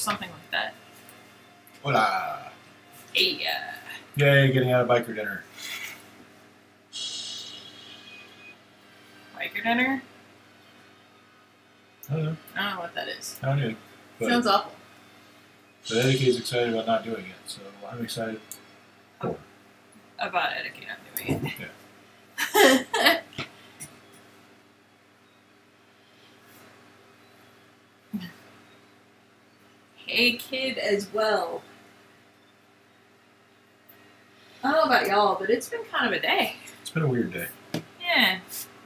something like that. Hola. Hey, uh, Yay, getting out of biker dinner. biker dinner? I don't know. I don't know what that is. I don't know. But, Sounds awful. but Etiquette's excited about not doing it, so I'm excited. About etiquette, I'm doing it. Yeah. Hey, kid, as well. I don't know about y'all, but it's been kind of a day. It's been a weird day. Yeah,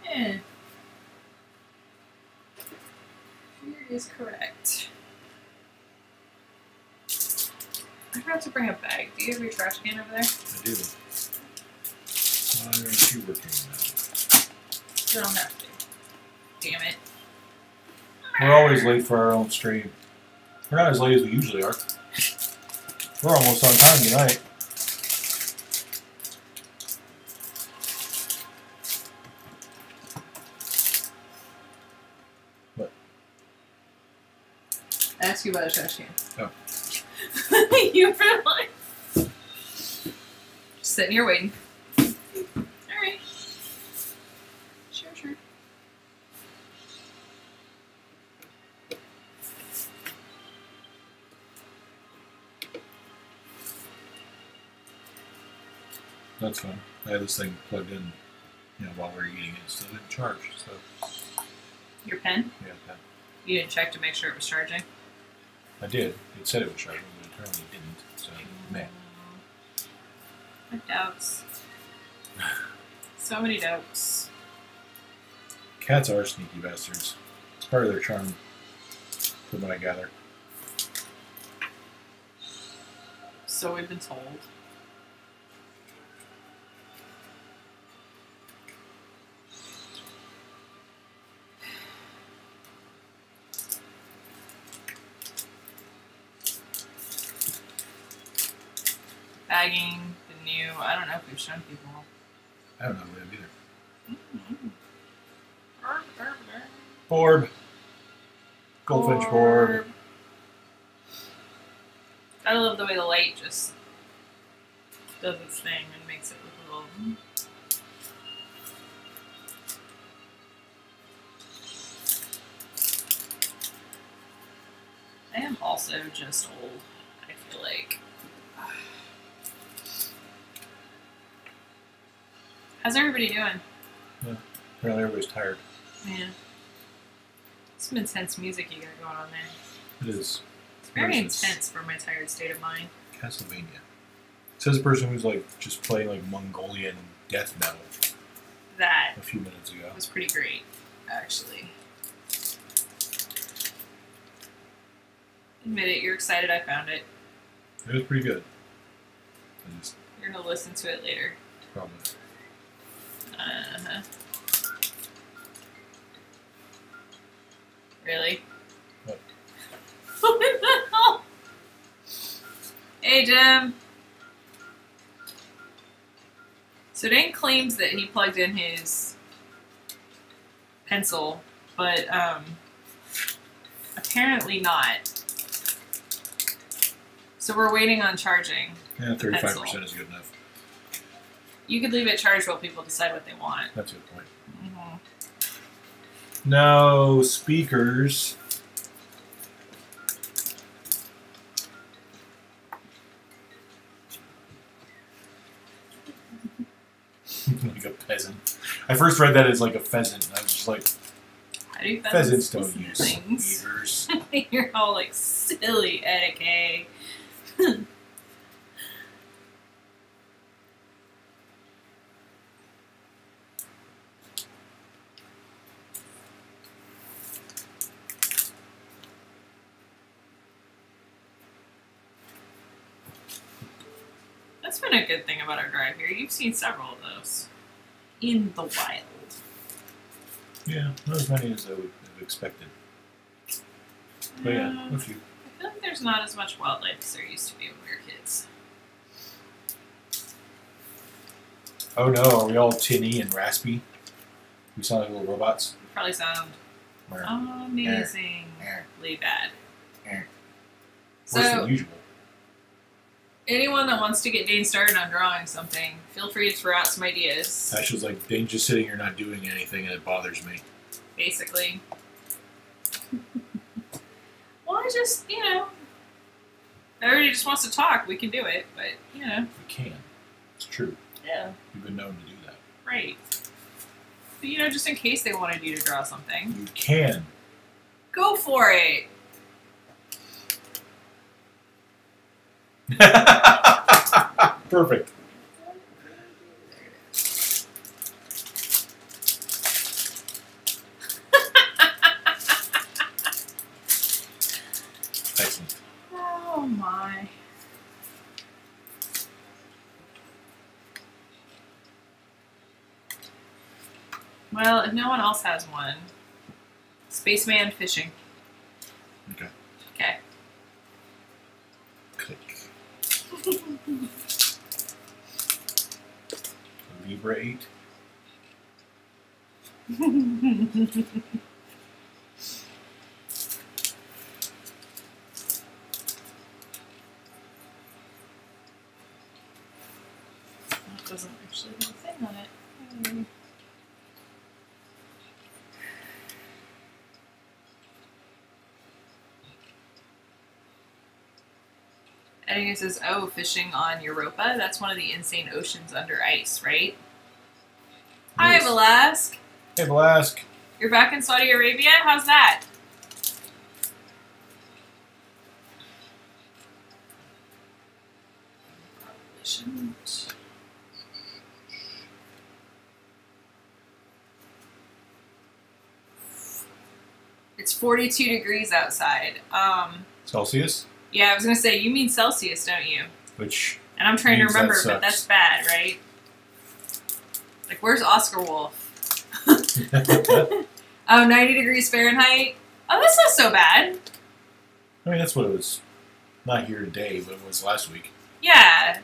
yeah. Here is correct. I forgot to bring a bag. Do you have your trash can over there? I do. Why aren't you working now? You don't have to. Damn it. We're always late for our own stream. We're not as late as we usually are. We're almost on time tonight. What? Ask you about a trash can. Oh. you were like just sitting here waiting. That's fine. I had this thing plugged in, you know, while we were eating it, so it didn't charge. So Your pen? yeah, that- You didn't check to make sure it was charging? I did. It said it was charging, but apparently it didn't. So man, I have doubts. So many doubts. cats are sneaky bastards. It's part of their charm, from what I gather. So we've been told. Bagging, the new, I don't know if we've shown people. I don't know what it either. Mm-hmm. Orb. Goldfinch orb. I love the way the light just does its thing and makes it look a little. I am also just old. I feel like. How's everybody doing? Yeah. Apparently everybody's tired. Man, some intense music you got going on there. It is It's very Versus- intense for my tired state of mind. Castlevania. Says a person who's like just playing like Mongolian death metal That a few minutes ago. was pretty great, actually. Admit it, you're excited I found it. It was pretty good. I just You're gonna listen to it later. probably Uh-huh. Really? What? what the hell? Hey, Jim. So Dane claims that he plugged in his pencil, but um, apparently not. So we're waiting on charging. yeah, thirty five percent is good enough. You could leave it charged while people decide what they want. That's a good point. hmm No speakers. like a peasant. I first read that as like a pheasant. and I was just like, How do pheasants pheasants don't use things? speakers. You're all like silly etiquette. That's been a good thing about our drive here. You've seen several of those in the wild. Yeah, not as many as I would have expected. But yeah, Um, a few. I feel like there's not as much wildlife as there used to be when we were kids. Oh no, are we all tinny and raspy? We sound like little robots. We probably sound amazingly bad. Worse So- than usual. Anyone that wants to get Dane started on drawing something, feel free to throw out some ideas. Tasha's like, Dane's just sitting here not doing anything, and it bothers me. basically. well, I just, you know, everybody just wants to talk. We can do it, but you know, We can. It's true. yeah, We've been known to do that. right. But you know, just in case they wanted you to draw something, You can. go for it. Perfect. Excellent. Oh my. Well, if no one else has one, Spaceman fishing. Okay. Okay. Libra 8. That doesn't actually have a thing on it. Hmm. It says, oh, fishing on Europa. That's one of the insane oceans under ice, right? Hi, Yes. Velasque. Hey, Blask. You're back in Saudi Arabia? How's that? Shouldn't. It's 42 degrees outside. Um, Celsius, yeah, I was gonna say, you mean Celsius, don't you? which And I'm trying to Means that remember, but that's bad, right? Like, where's Oscar Wolf? Oh, 90 degrees Fahrenheit? Oh, that's not so bad. I mean, that's what it was. Not here today, but it was last week. Yeah.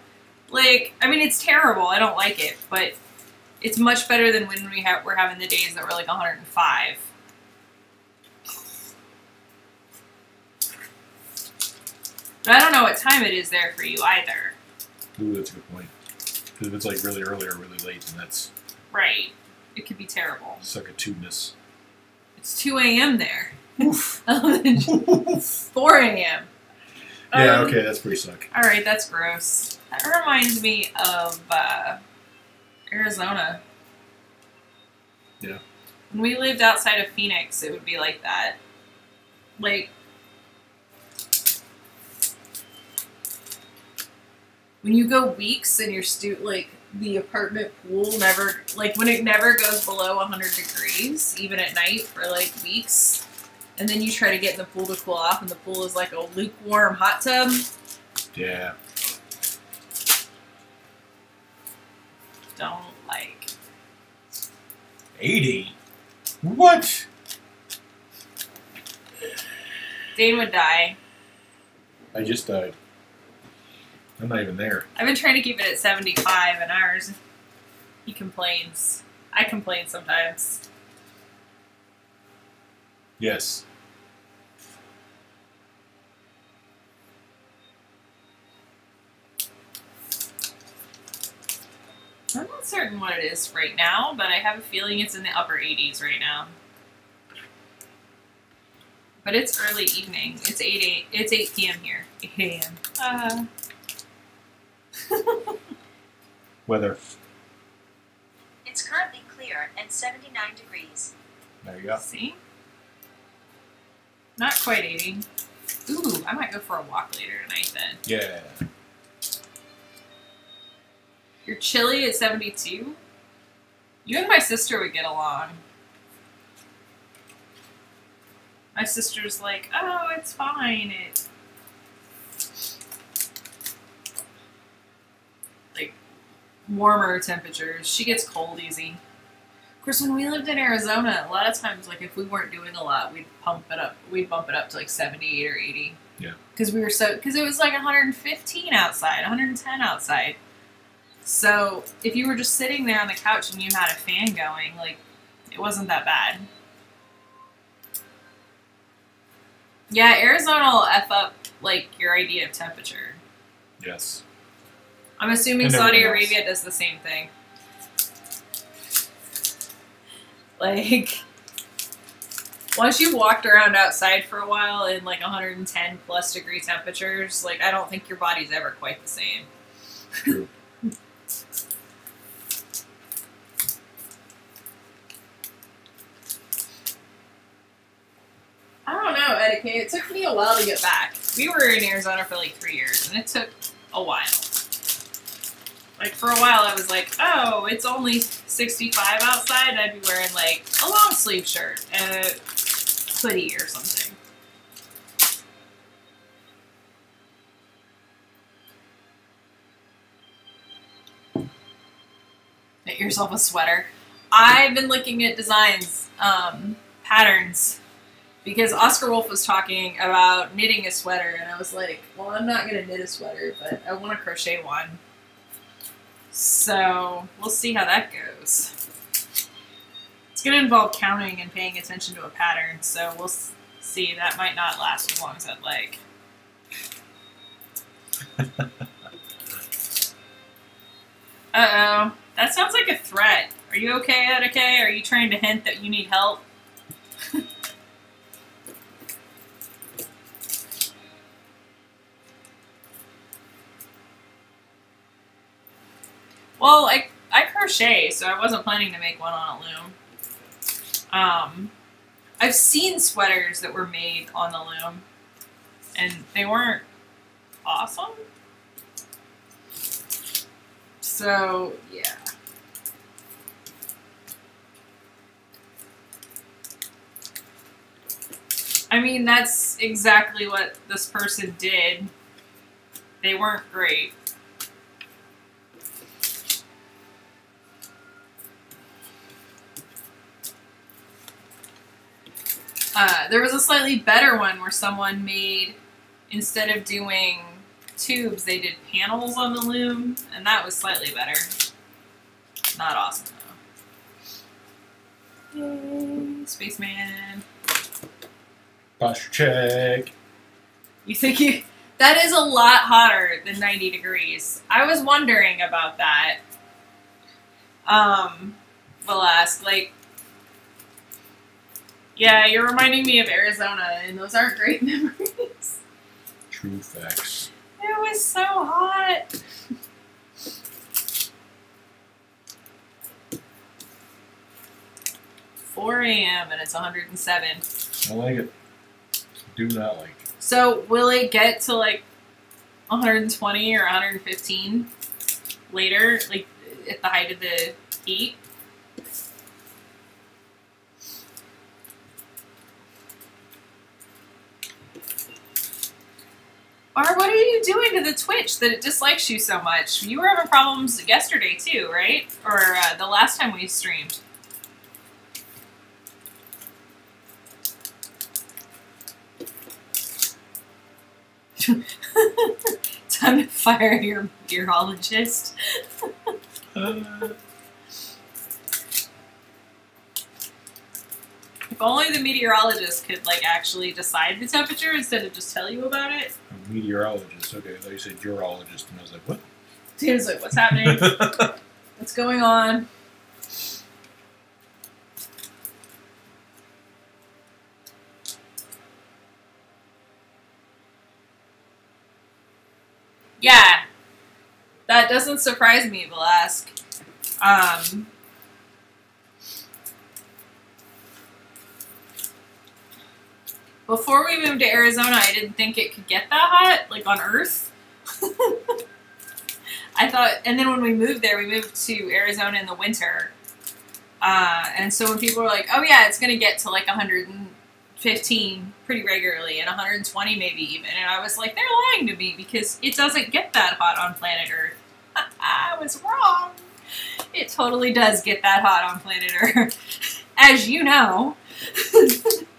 Like, I mean, it's terrible. I don't like it, but it's much better than when we have we're having the days that were like 105. But I don't know what time it is there for you either. Ooh, that's a good point. Because if it's like really early or really late, then that's Right. It could be terrible. suckatudinous. It's 2 a.m. there. Oof. 4 a.m. yeah, Um, okay, that's pretty suck. All right, that's gross. That reminds me of uh, Arizona. Yeah. When we lived outside of Phoenix, it would be like that. Like, when you go weeks and your stu like the apartment pool never like when it never goes below 100 degrees even at night for like weeks and then you try to get in the pool to cool off and the pool is like a lukewarm hot tub Yeah. don't like 80? What? Dane would die. I just died. I'm not even there. I've been trying to keep it at 75 and ours. He complains. I complain sometimes. Yes. I'm not certain what it is right now, but I have a feeling it's in the upper 80s right now. But it's early evening. It's 8 8 it's 8 p.m. here. 8 a.m. Uh. Weather. It's currently clear and 79 degrees. There you go. See? Not quite 80. Ooh, I might go for a walk later tonight then. Yeah. You're chilly at 72? You and my sister would get along. My sister's like, oh, it's fine. It warmer temperatures. She gets cold easy. Of course, when we lived in Arizona, a lot of times, like if we weren't doing a lot, we'd pump it up. We'd bump it up to like 78 or 80. Yeah. Because we were so because it was like 115 outside, 110 outside. So if you were just sitting there on the couch and you had a fan going, like it wasn't that bad. Yeah, Arizona will f up like your idea of temperature. Yes. I'm assuming Saudi. Arabia does the same thing. Like, once you've walked around outside for a while in like 110 plus degree temperatures, like, I don't think your body's ever quite the same. I don't know, etiquette. It took me a while to get back. We were in Arizona for like three years, and it took a while. Like for a while, I was like, "Oh, it's only 65 outside." I'd be wearing like a long sleeve shirt and a hoodie or something. Get yourself a sweater. I've been looking at designs, um, patterns because Oscar Wolf was talking about knitting a sweater, and I was like, well, I'm not going to knit a sweater, but I want to crochet one. So we'll see how that goes. It's going to involve counting and paying attention to a pattern, so we'll see. That might not last as long as I'd like. Uh oh. That sounds like a threat. Are you okay, Etika? Are you trying to hint that you need help? Well, I I crochet, so I wasn't planning to make one on a loom. Um, I've seen sweaters that were made on the loom, and they weren't awesome. So yeah. I mean, that's exactly what this person did. They weren't great. Uh, there was a slightly better one where someone made, instead of doing tubes, they did panels on the loom, and that was slightly better. Not awesome though. Yay, spaceman. Posture check. You think you that is a lot hotter than 90 degrees. I was wondering about that. Um, Velasque, like, yeah, you're reminding me of Arizona, and those aren't great memories. True facts. It was so hot. Four a.m. and it's 107. I like it. Do not like it. So will it get to like 120 or 115 later, like at the height of the heat? Or what are you doing to the Twitch that it dislikes you so much? You were having problems yesterday too, right? Or uh, the last time we streamed. Time to fire your urologist. Uh, If only the meteorologist could like actually decide the temperature instead of just tell you about it. a meteorologist. Okay, you said urologist, and I was like, what? He was like, "What's happening? What's going on?" Yeah, that doesn't surprise me, Velasque. Um, before we moved to Arizona, I didn't think it could get that hot, like on Earth. I thought, and then when we moved there, we moved to Arizona in the winter. Uh, and so when people were like, oh yeah, it's going to get to like 115 pretty regularly and 120 maybe even. And I was like, they're lying to me because it doesn't get that hot on planet Earth. I was wrong. It totally does get that hot on planet Earth. As you know.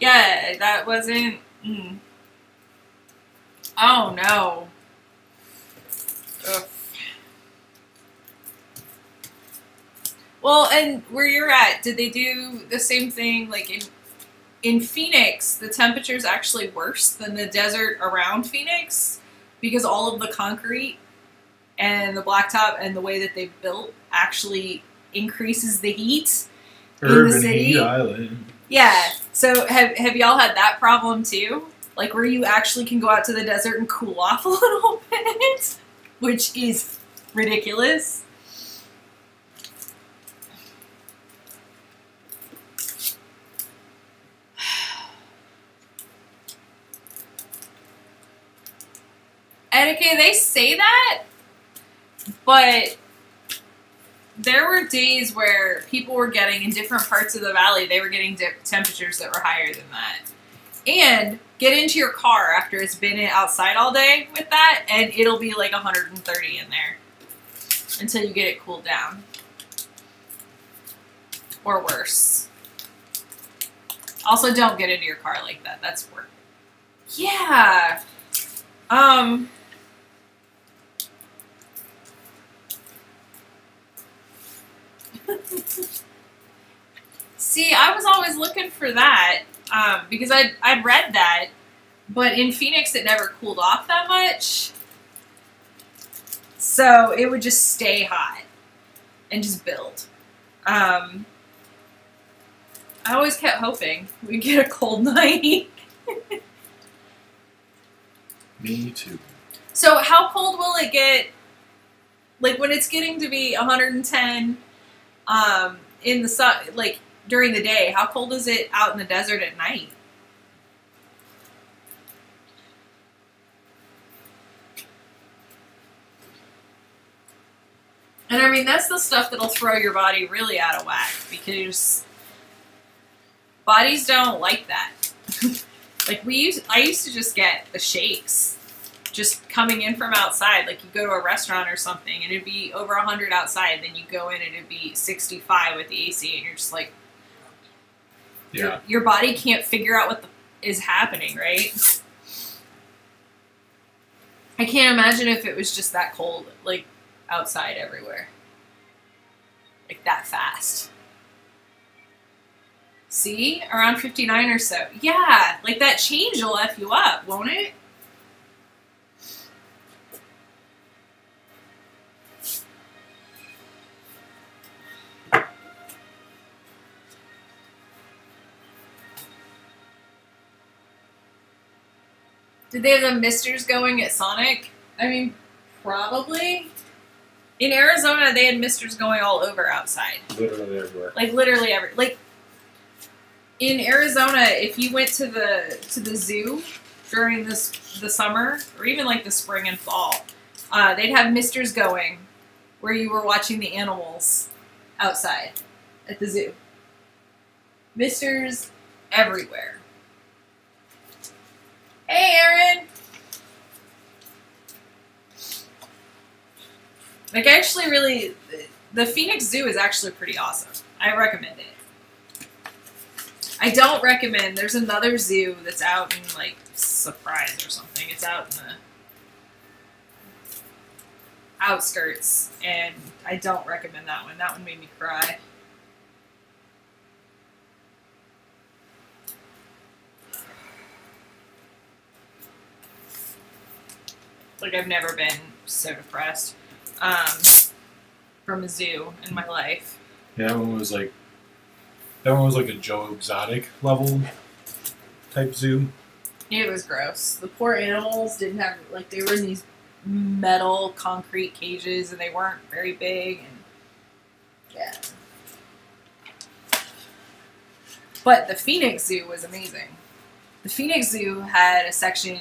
yeah, that wasn't. Mm. Oh no. Ugh. Well, and where you're at, did they do the same thing like in in Phoenix, the temperature is actually worse than the desert around Phoenix because all of the concrete and the blacktop and the way that they've built actually increases the heat. In the city? Heat Island. Yeah. So have have y'all had that problem too? Like where you actually can go out to the desert and cool off a little bit, which is ridiculous. Okay, they say that, but there were days where people were getting in different parts of the valley, they were getting temperatures that were higher than that. And get into your car after it's been outside all day with that, and it'll be like 130 in there until you get it cooled down. Or worse. Also, don't get into your car like that. That's work. Yeah. Um. See, I was always looking for that um, because I'd, I'd read that, but in Phoenix it never cooled off that much. So it would just stay hot and just build. Um, I always kept hoping we'd get a cold night. Me too. So how cold will it get? Like when it's getting to be 110 um, in the sun, like during the day. How cold is it out in the desert at night? And I mean that's the stuff that'll throw your body really out of whack because bodies don't like that. like we used, I used to just get the shakes just coming in from outside. Like you go to a restaurant or something and it'd be over 100 outside, then you go in and it'd be 65 with the AC, and you're just like, Yeah. your, your body can't figure out what the, is happening, right? I can't imagine if it was just that cold, like outside everywhere. Like that fast. See? Around 59 or so. Yeah, like that change will F you up, won't it? Did they have the misters going at Sonic? I mean, probably. In Arizona, they had misters going all over outside. Literally everywhere. Like literally every like in Arizona, if you went to the to the zoo during this the summer or even like the spring and fall, uh, they'd have misters going where you were watching the animals outside at the zoo. Misters everywhere. Hey, Aaron. Like, I actually really, the Phoenix Zoo is actually pretty awesome. I recommend it. I don't recommend. There's another zoo that's out in like Surprise or something. It's out in the outskirts, and I don't recommend that one. That one made me cry. Like I've never been so depressed um, from a zoo in my life. Yeah, that one was like that one was like a Joe Exotic level type zoo. It was gross. The poor animals didn't have like they were in these metal concrete cages and they weren't very big and yeah. But the Phoenix Zoo was amazing. The Phoenix Zoo had a section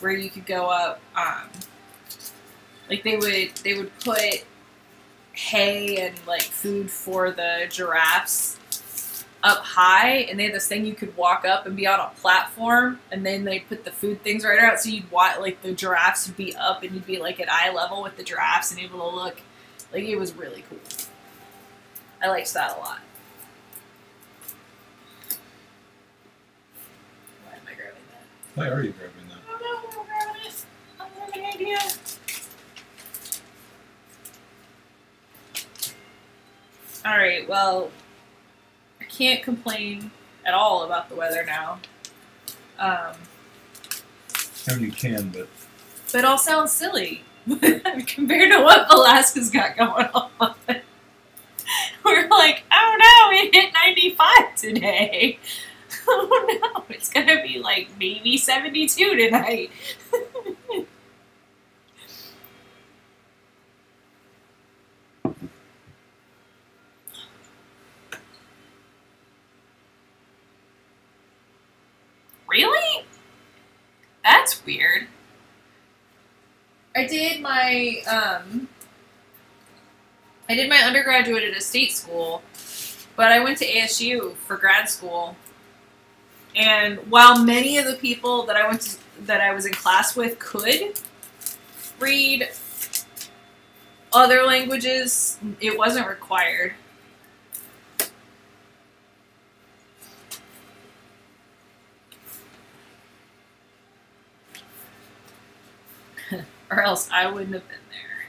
where you could go up um like they would they would put hay and like food for the giraffes up high and they had this thing you could walk up and be on a platform and then they put the food things right out so you'd watch like the giraffes would be up and you'd be like at eye level with the giraffes and able to look. Like it was really cool. I liked that a lot. Why am i grabbing that? Why are you grabbing that? oh no i'm grabbing it i have an idea all right well i can't complain at all about the weather now. Um, I mean, you can, but but it all sounds silly compared to what Alaska's got going on. We're like, oh no, it hit 95 today. Oh no, it's gonna be like maybe 72 tonight. Really? That's weird. I did my um I did my undergraduate at a state school, but I went to ASU for grad school. And while many of the people that I went to, that I was in class with could read other languages, it wasn't required. or else I wouldn't have been there.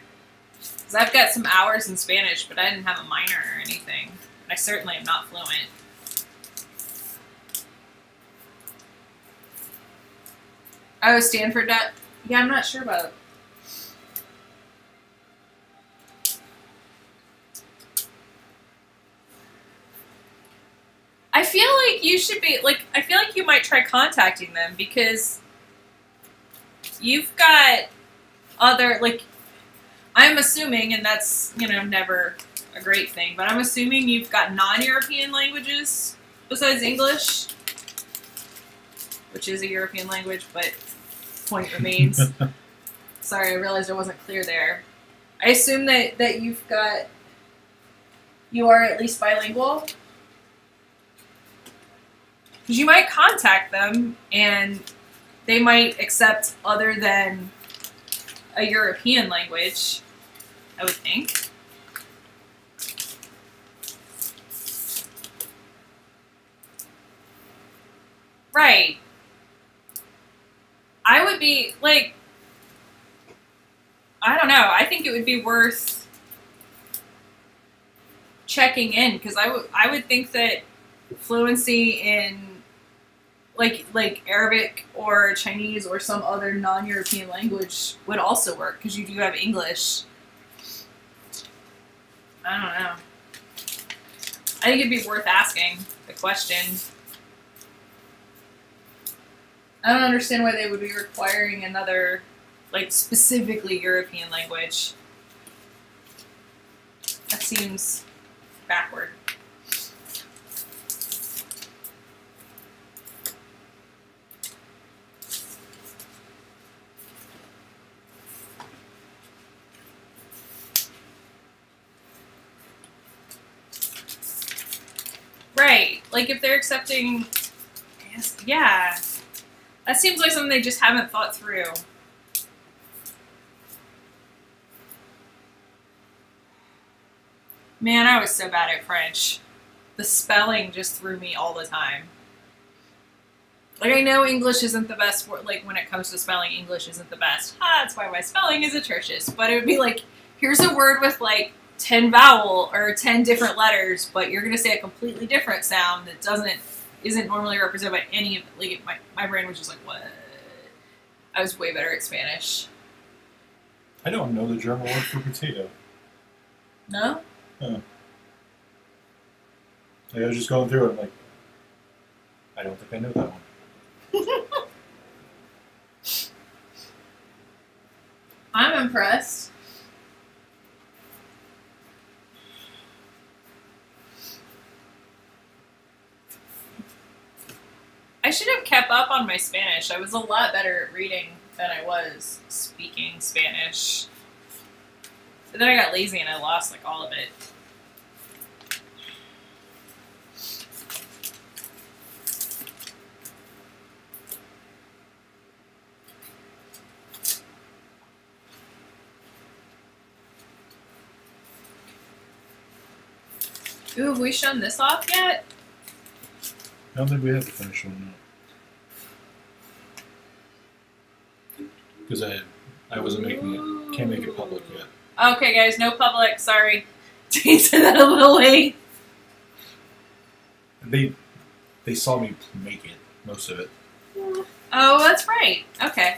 Because I've got some hours in Spanish, but I didn't have a minor or anything. I certainly am not fluent. Oh, Stanford. That, yeah, I'm not sure about. I feel like you should be like. I feel like you might try contacting them because you've got other like. I'm assuming, and that's you know never a great thing, but I'm assuming you've got non-European languages besides English, which is a European language, but point remains. Sorry, I realized I wasn't clear there. I assume that, that you've got, you are at least bilingual. Because you might contact them and they might accept other than a European language, I would think. Right. I would be like, I don't know. I think it would be worth checking in because I would I would think that fluency in like like Arabic or Chinese or some other non-European language would also work because you do have English. I don't know. I think it'd be worth asking the question. I don't understand why they would be requiring another, like, specifically European language. That seems backward. Right. Like, if they're accepting. Yes, yeah. That seems like something they just haven't thought through. Man, I was so bad at French. The spelling just threw me all the time. Like, I know English isn't the best, word, like, when it comes to spelling, English isn't the best. Ah, that's why my spelling is atrocious. But it would be like, here's a word with, like, 10 vowel or 10 different letters, but you're going to say a completely different sound that doesn't isn't normally represented by any of like my, my brain was just like what i was way better at spanish I don't know the German word for potato. no Like, I was just going through it. I'm like, I don't think I know that one. i'm impressed I should have kept up on my Spanish. I was a lot better at reading than I was speaking Spanish. But then I got lazy and I lost like all of it. Ooh, have we shown this off yet? I don't think we have to finish one now. Because I, I wasn't making it. Can't make it public yet. Okay, guys, no public. Sorry. He said that a little late. They, they saw me make it, most of it. Oh, that's right. Okay.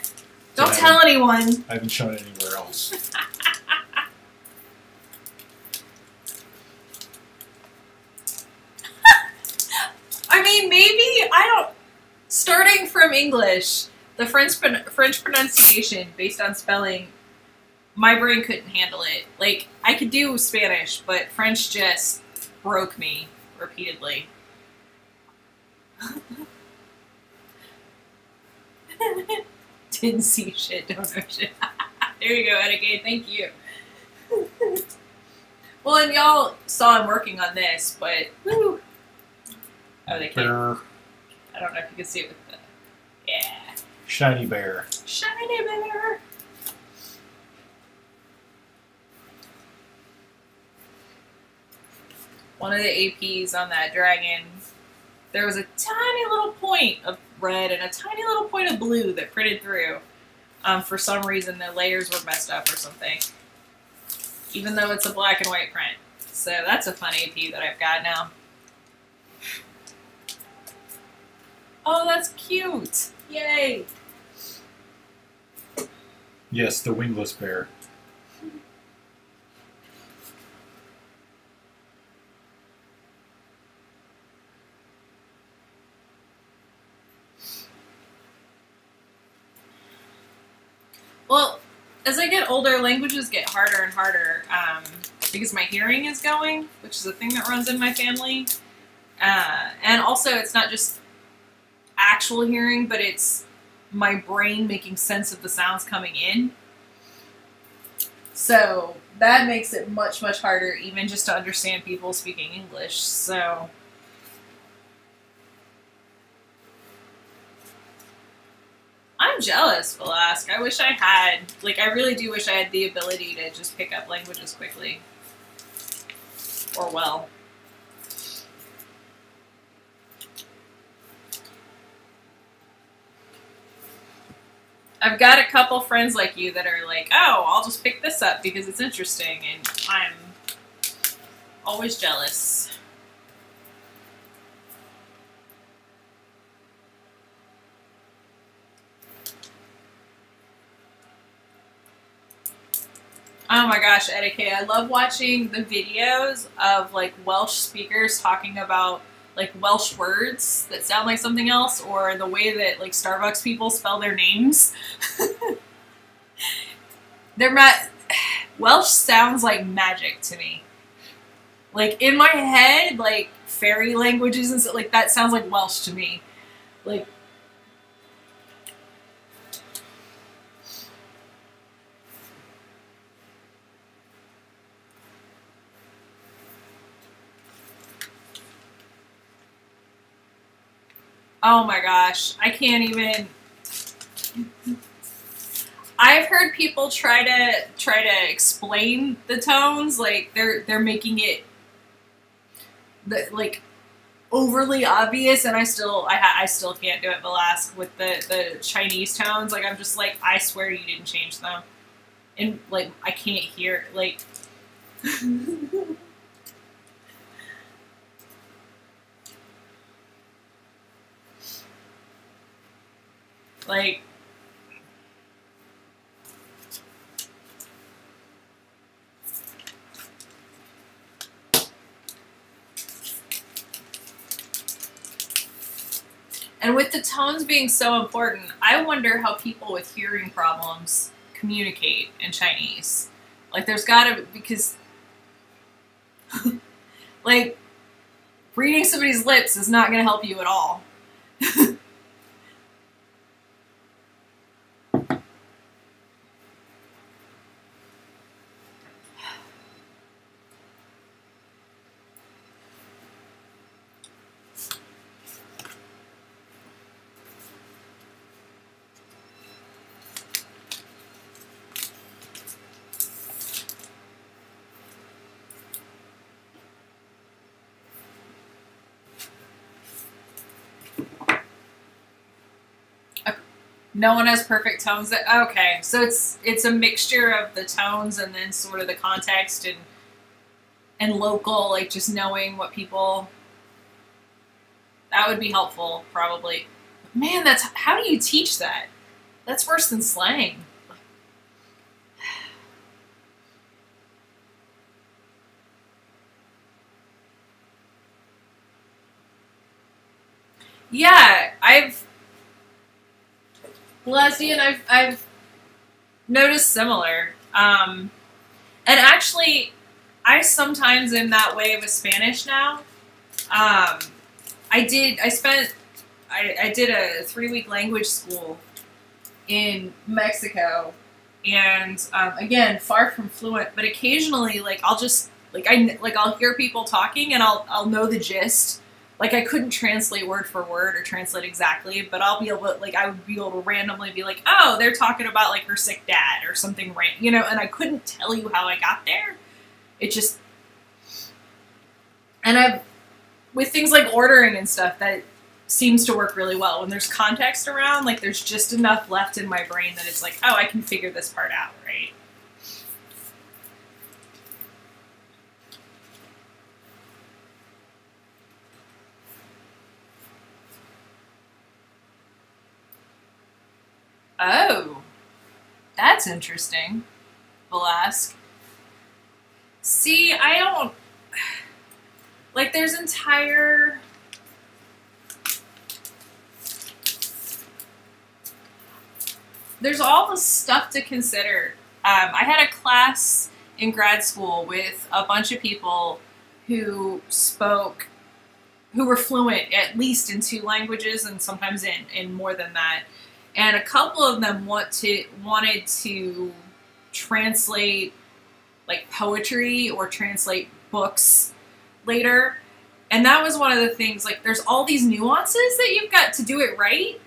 Don't Yeah. tell anyone. I haven't shown it anywhere else. I mean, maybe I don't. Starting from English, the French French pronunciation based on spelling, my brain couldn't handle it. Like I could do Spanish, but French just broke me repeatedly. Didn't see shit, don't know shit. there you go, Etiquette. Thank you. well, and y'all saw him working on this, but woo. Oh, they can't. I don't know if you can see it with the. Yeah. shiny bear. Shiny bear. One of the APs on that dragon, there was a tiny little point of red and a tiny little point of blue that printed through. Um, for some reason, the layers were messed up or something. Even though it's a black and white print. So that's a fun AP that I've got now. Oh, that's cute! Yay! Yes, the wingless bear. Well, as I get older, languages get harder and harder um, because my hearing is going, which is a thing that runs in my family. Uh, and also, it's not just actual hearing, but it's my brain making sense of the sounds coming in. So that makes it much, much harder, even just to understand people speaking English. So. I'm jealous, Velasque. I wish I had, like, I really do wish I had the ability to just pick up languages quickly. Or well. I've got a couple friends like you that are like, oh, I'll just pick this up because it's interesting, and I'm always jealous. Oh my gosh, etiquette. I love watching the videos of like Welsh speakers talking about like Welsh words that sound like something else or the way that like Starbucks people spell their names. They're ma- Welsh sounds like magic to me. Like in my head, like fairy languages and stuff like that sounds like Welsh to me. Like Oh my gosh, I can't even. I've heard people try to try to explain the tones, like they're they're making it the, like overly obvious, and I still I I still can't do it. Velasque with the the Chinese tones, like I'm just like I swear you didn't change them, and like I can't hear like. Like, and with the tones being so important, I wonder how people with hearing problems communicate in Chinese. Like, there's gotta because, like, reading somebody's lips is not gonna help you at all. No one has perfect tones. That okay, so it's it's a mixture of the tones and then sort of the context and and local, like just knowing what people. That would be helpful, probably. Man, that's how do you teach that? That's worse than slang. Yeah, I've Lesbian, I've I've noticed similar. Um, and actually, I sometimes am that way with Spanish now. Um, I did. I spent. I, I did a three week language school in Mexico, and um, again, far from fluent, but occasionally, like I'll just like I like I'll hear people talking, and I'll I'll know the gist. Like I couldn't translate word for word or translate exactly, but I'll be able to, like I would be able to randomly be like, oh, they're talking about like her sick dad or something, right? You know, and I couldn't tell you how I got there. It just and I've with things like ordering and stuff that seems to work really well when there's context around like there's just enough left in my brain that it's like oh i can figure this part out right oh that's interesting Velasque. see i don't like there's entire there's all this stuff to consider. Um, I had a class in grad school with a bunch of people who spoke, who were fluent at least in two languages and sometimes in, in more than that. And a couple of them want to wanted to translate like poetry or translate books later. And that was one of the things, like, there's all these nuances that you've got to do it right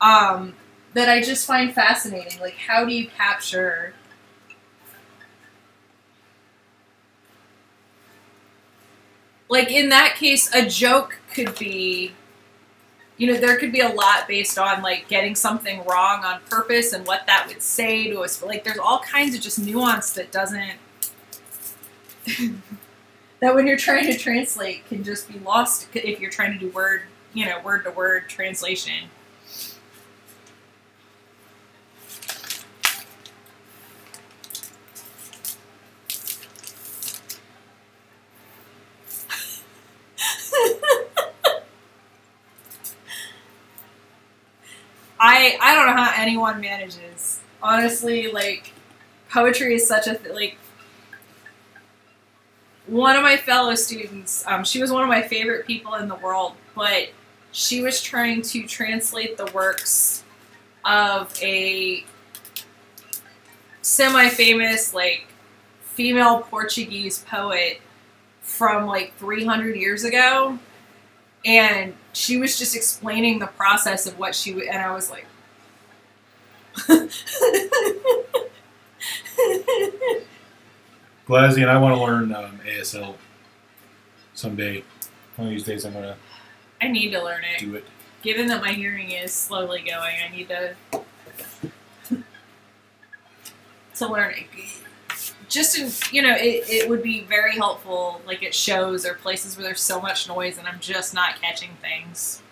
um, that I just find fascinating. Like, how do you capture. Like, in that case, a joke could be. You know, there could be a lot based on, like, getting something wrong on purpose and what that would say to us. But, Like, there's all kinds of just nuance that doesn't. that when you're trying to translate can just be lost if you're trying to do word, you know, word to word translation. I I don't know how anyone manages. Honestly, like poetry is such a like one of my fellow students, um, she was one of my favorite people in the world, but she was trying to translate the works of a semi-famous, like, female Portuguese poet from like 300 years ago. And she was just explaining the process of what she would, and I was like, Glazzy and I want to learn um, ASL someday. One of these days I'm going to I need to learn it. do it. Given that my hearing is slowly going, I need to to learn it. Just in, you know, it, it would be very helpful, like at shows or places where there's so much noise and I'm just not catching things.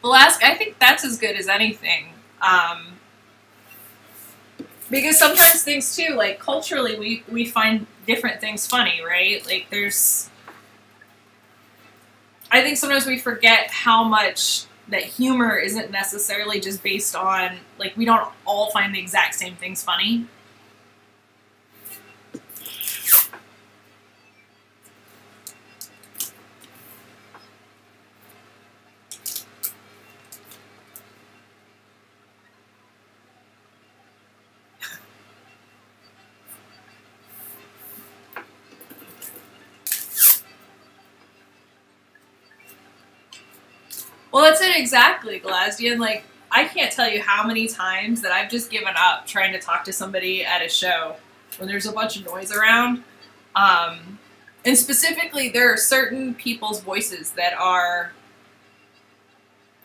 Velasque, I think that's as good as anything. Um, because sometimes things too, like culturally, we we find different things funny, right? Like there's, I think sometimes we forget how much that humor isn't necessarily just based on like we don't all find the exact same things funny. Well, that's it exactly, Glasdian. Like, I can't tell you how many times that I've just given up trying to talk to somebody at a show when there's a bunch of noise around. Um, and specifically, there are certain people's voices that are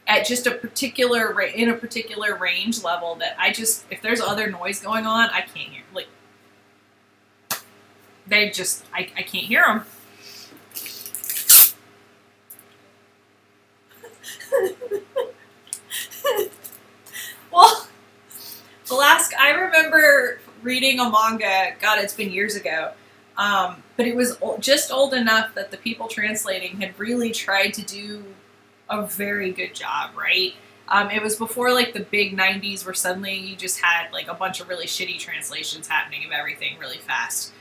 at just a particular in a particular range level that I just if there's other noise going on, I can't hear. Like, they just I, I can't hear them. well, Alaska, I remember reading a manga. God, it's been years ago. Um, but it was just old enough that the people translating had really tried to do a very good job, right? Um, it was before like the big 90s where suddenly you just had like a bunch of really shitty translations happening of everything really fast.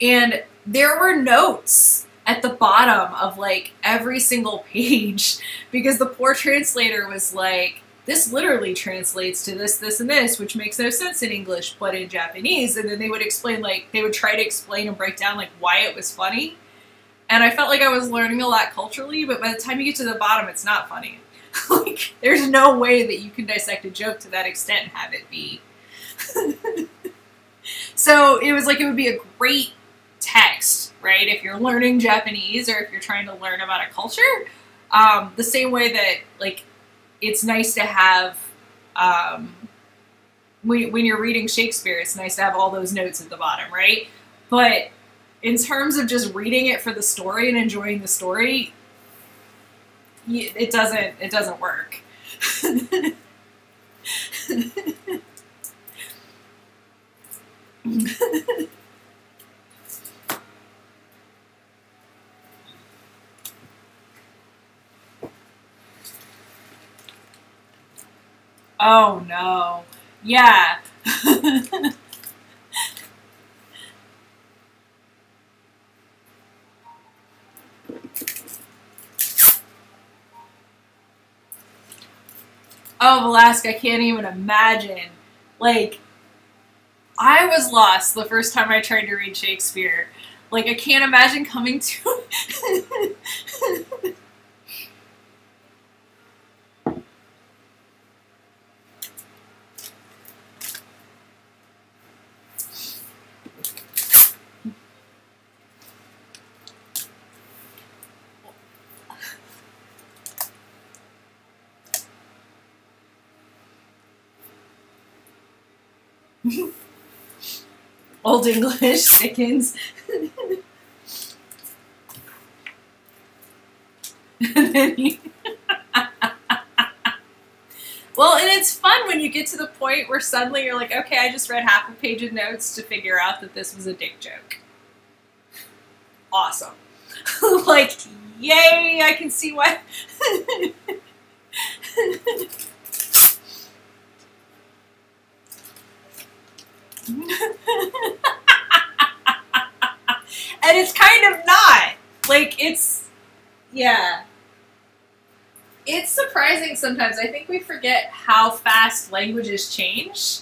And there were notes at the bottom of like every single page because the poor translator was like, this literally translates to this, this, and this, which makes no sense in English, but in Japanese. And then they would explain, like, they would try to explain and break down, like, why it was funny. And I felt like I was learning a lot culturally, but by the time you get to the bottom, it's not funny. like, there's no way that you can dissect a joke to that extent and have it be. so it was like it would be a great text, right? If you're learning Japanese or if you're trying to learn about a culture. Um, the same way that, like, it's nice to have um, when, when you're reading Shakespeare, it's nice to have all those notes at the bottom, right? But in terms of just reading it for the story and enjoying the story, it doesn't it doesn't work. oh no. Yeah. Oh, Alaska, I can't even imagine. Like, I was lost the first time I tried to read Shakespeare. Like, I can't imagine coming to. Old English, Dickens. you- well, and it's fun when you get to the point where suddenly you're like, okay, I just read half a page of notes to figure out that this was a dick joke. Awesome. like, yay, I can see why. and it's kind of not. Like it's yeah. It's surprising sometimes. I think we forget how fast languages change.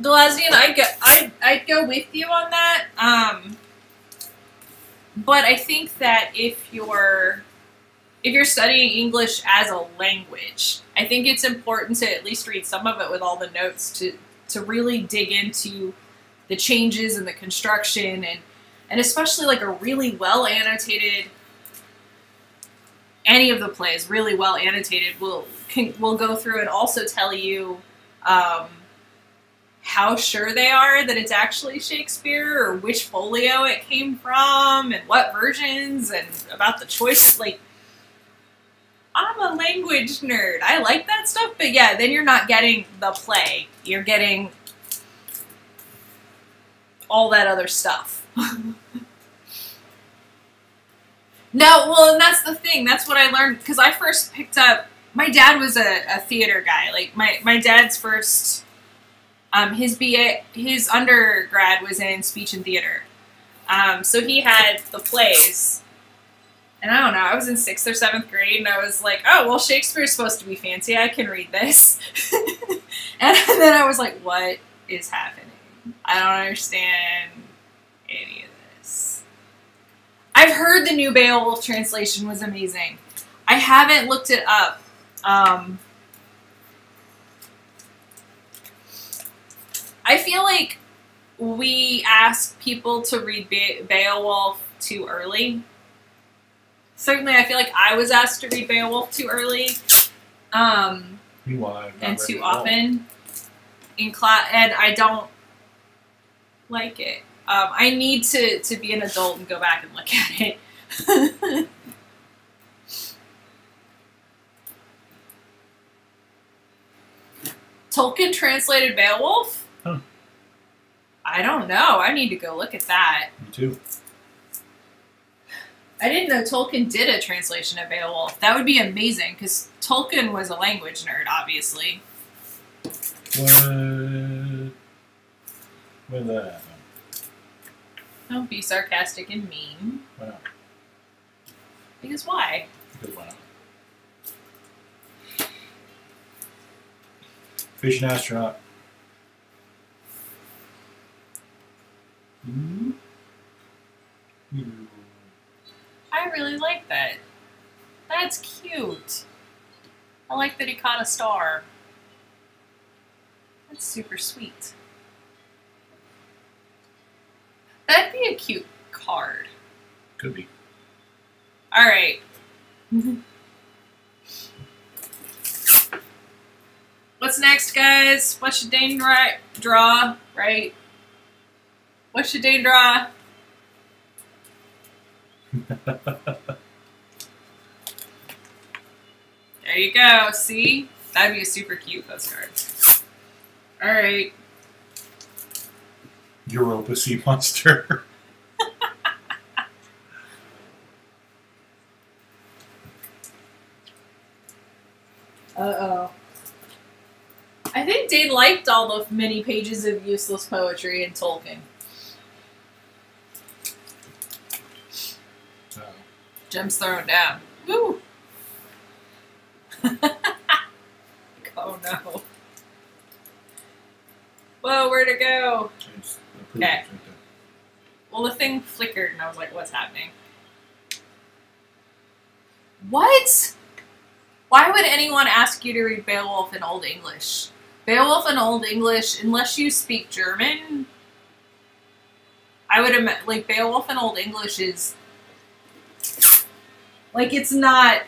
Delazian, I'd go, I'd, I'd go with you on that. Um, but I think that if you're if you're studying English as a language, I think it's important to at least read some of it with all the notes to to really dig into the changes and the construction and and especially like a really well annotated any of the plays really well annotated will can will go through and also tell you um, how sure they are that it's actually Shakespeare or which folio it came from and what versions and about the choices. Like, I'm a language nerd. I like that stuff, but yeah, then you're not getting the play. You're getting all that other stuff. no, well, and that's the thing. That's what I learned because I first picked up. My dad was a, a theater guy. Like my my dad's first um, his BA, his undergrad was in speech and theater. Um, so he had the plays. And I don't know, I was in sixth or seventh grade and I was like, oh, well, Shakespeare's supposed to be fancy. I can read this. and then I was like, what is happening? I don't understand any of this. I've heard the new Beowulf translation was amazing. I haven't looked it up. Um, I feel like we ask people to read Be- Beowulf too early. Certainly, I feel like I was asked to read Beowulf too early, um, and too it at all. often. in class, and I don't like it. Um, I need to to be an adult and go back and look at it. Tolkien translated Beowulf. I don't know. I need to go look at that. Me too. I didn't know Tolkien did a translation of Beowulf. That would be amazing because Tolkien was a language nerd, obviously. What? When did that happen? Don't be sarcastic and mean. Why not? Because why? Because why not? Fishing astronaut. Hmm? I really like that. That's cute. I like that he caught a star. That's super sweet. That'd be a cute card. Could be. All right. What's next, guys? What should Dane dra- draw? Right? What should Dane draw? There you go. See? That'd be a super cute postcard. All right. Europa Sea Monster. Uh oh. I think Dane liked all the many pages of useless poetry in Tolkien. Gems thrown down. Woo! oh no. Whoa, where'd it go? Okay. Well, the thing flickered and I was like, what's happening? What? Why would anyone ask you to read Beowulf in Old English? Beowulf in Old English, unless you speak German, I would imagine, like, Beowulf in Old English is. Like, it's not.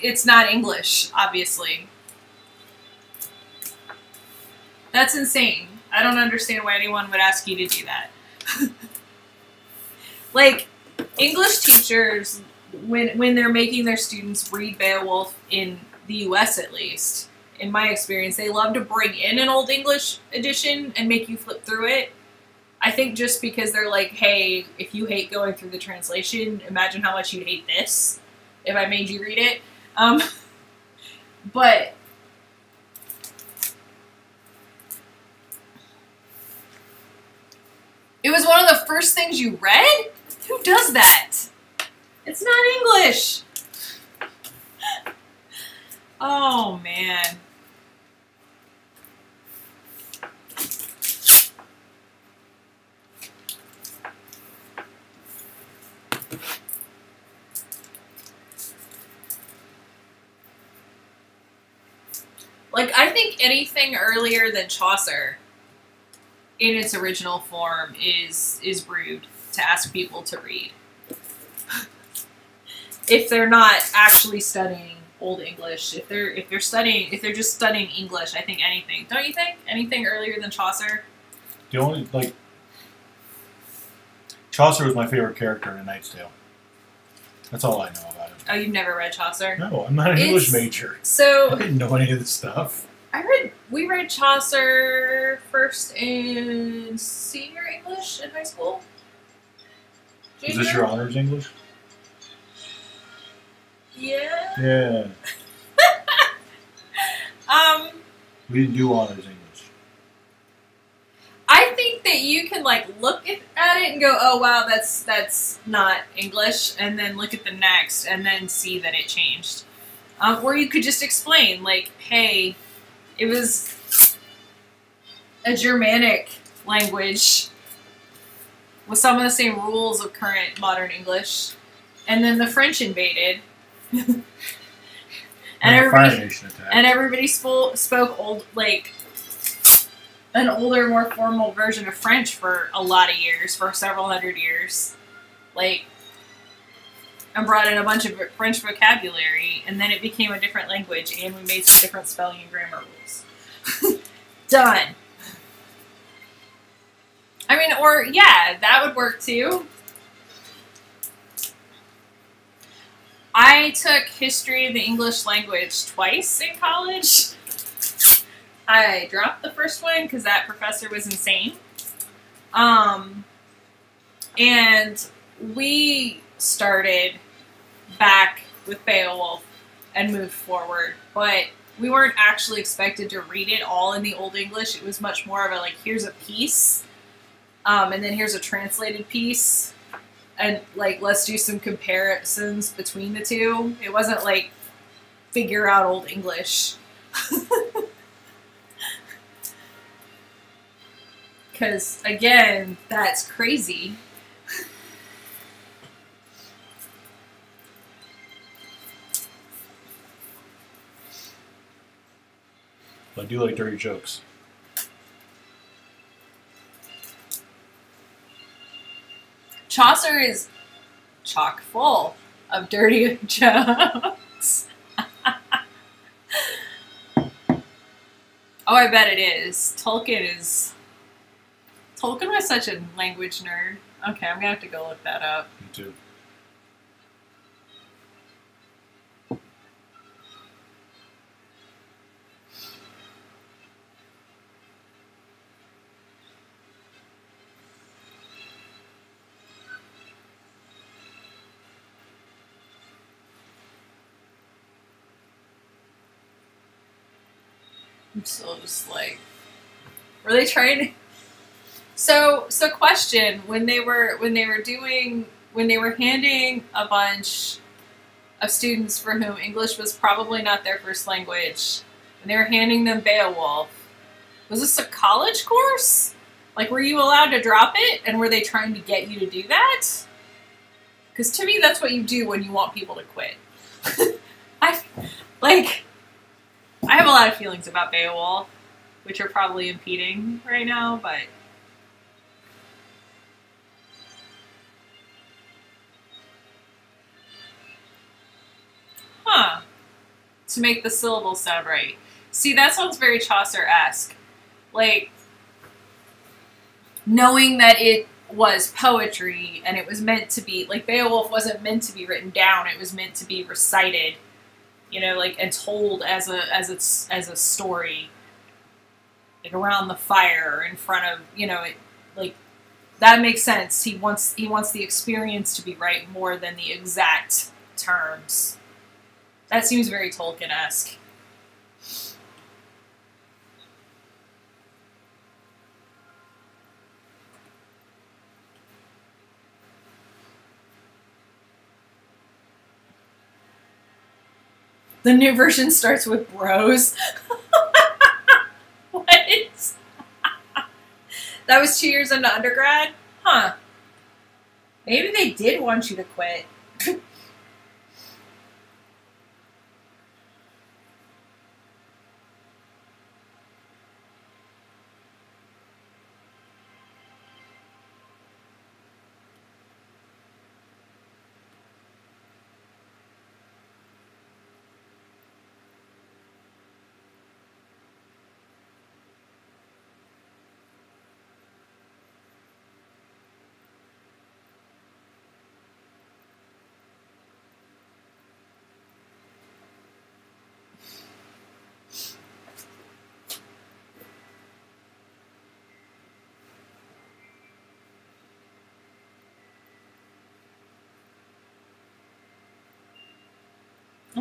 It's not English, obviously. That's insane. I don't understand why anyone would ask you to do that. like English teachers when when they're making their students read Beowulf in the US at least, in my experience, they love to bring in an old English edition and make you flip through it. I think just because they're like, hey, if you hate going through the translation, imagine how much you'd hate this if I made you read it. Um, but It was one of the first things you read? Who does that? It's not English. Oh man. Like I think anything earlier than Chaucer in its original form is is rude to ask people to read. if they're not actually studying Old English, if they're if they're studying if they're just studying English, I think anything. Don't you think? Anything earlier than Chaucer? The only like Chaucer was my favorite character in A Knight's Tale. That's all I know. Oh, you've never read Chaucer? No, I'm not an English It's- major. I So didn't know any of this stuff. I read we read Chaucer first in senior English in high school. Is this your honors English? Yeah. Yeah. Um We didn't do honors English. Think that you can like look at, it and go, "Oh wow, that's that's not English," and then look at the next and then see that it changed. Um, or you could just explain, like, "Hey, it was a Germanic language with some of the same rules of current modern English, and then the French invaded." and And everybody Fire Nation attack. and everybody spo- spoke old like an older, more formal version of French for a lot of years, for several hundred years, like, and brought in a bunch of French vocabulary, and then it became a different language, and we made some different spelling and grammar rules. Done. I mean, or yeah, that would work too. I took history of the English language twice in college. I dropped the first one because that professor was insane. Um, and we started back with Beowulf and moved forward, but we weren't actually expected to read it all in the Old English. It was much more of a like, here's a piece, um, and then here's a translated piece, and like, let's do some comparisons between the two. It wasn't like figure out Old English. Because again, that's crazy. I do like dirty jokes. Chaucer is chock full of dirty jokes. oh, I bet it is. Tolkien is. Tolkien was such a language nerd. Okay, I'm gonna have to go look that up. Me too. I'm still just like, were they trying to? So, so question: when they were when they were doing when they were handing a bunch of students for whom English was probably not their first language, when they were handing them Beowulf, was this a college course? Like, were you allowed to drop it, and were they trying to get you to do that? Because to me, that's what you do when you want people to quit. I like. I have a lot of feelings about Beowulf, which are probably impeding right now, but huh. To make the syllables sound right. See, that sounds very Chaucer-esque. Like knowing that it was poetry and it was meant to be like Beowulf wasn't meant to be written down, it was meant to be recited you know, like and told as a as it's as a story, like around the fire in front of you know, it like that makes sense. He wants he wants the experience to be right more than the exact terms. That seems very Tolkien esque. The new version starts with bros. what? that was two years into undergrad? Huh. Maybe they did want you to quit.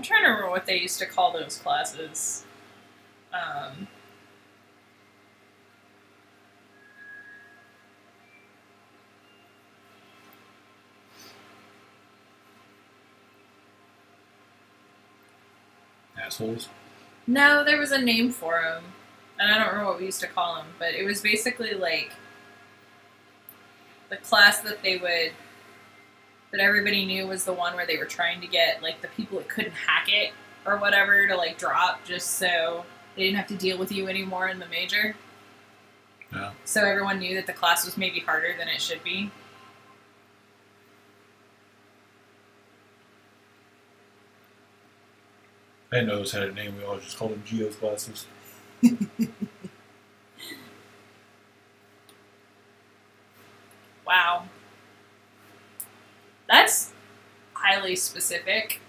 I'm trying to remember what they used to call those classes. Um, Assholes. no, there was a name for them, and I don't remember what we used to call them, but it was basically like the class that they would that everybody knew was the one where they were trying to get like the people that couldn't hack it or whatever to like drop just so they didn't have to deal with you anymore in the major. Yeah. So everyone knew that the class was maybe harder than it should be. I didn't know those had a name. We always just called them Geo's classes. Wow. That's highly specific.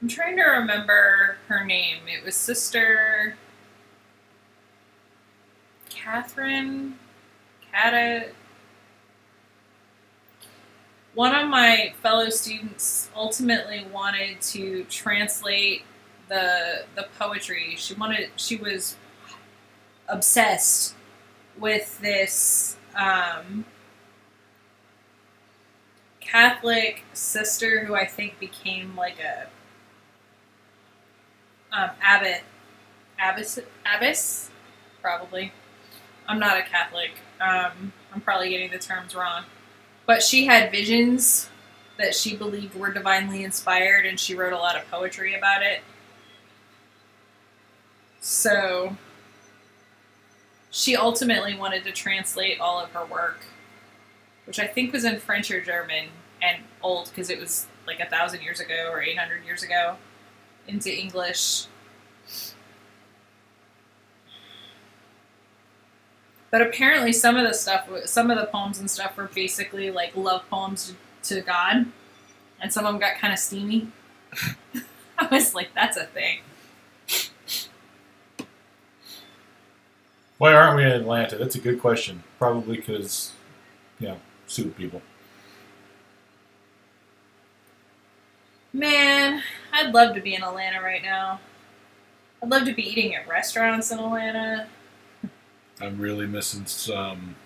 I'm trying to remember her name. It was Sister Catherine Cata. One of my fellow students ultimately wanted to translate the the poetry. She wanted. She was obsessed with this um, Catholic sister who I think became like a um, abbot, abbess, abbess, probably. I'm not a Catholic. Um, I'm probably getting the terms wrong, but she had visions that she believed were divinely inspired, and she wrote a lot of poetry about it. So she ultimately wanted to translate all of her work, which I think was in French or German and old because it was like a thousand years ago or 800 years ago into English. But apparently, some of the stuff, some of the poems and stuff were basically like love poems to God, and some of them got kind of steamy. I was like, that's a thing. Why aren't we in Atlanta? That's a good question. Probably because, you know, suit people. Man, I'd love to be in Atlanta right now. I'd love to be eating at restaurants in Atlanta. I'm really missing some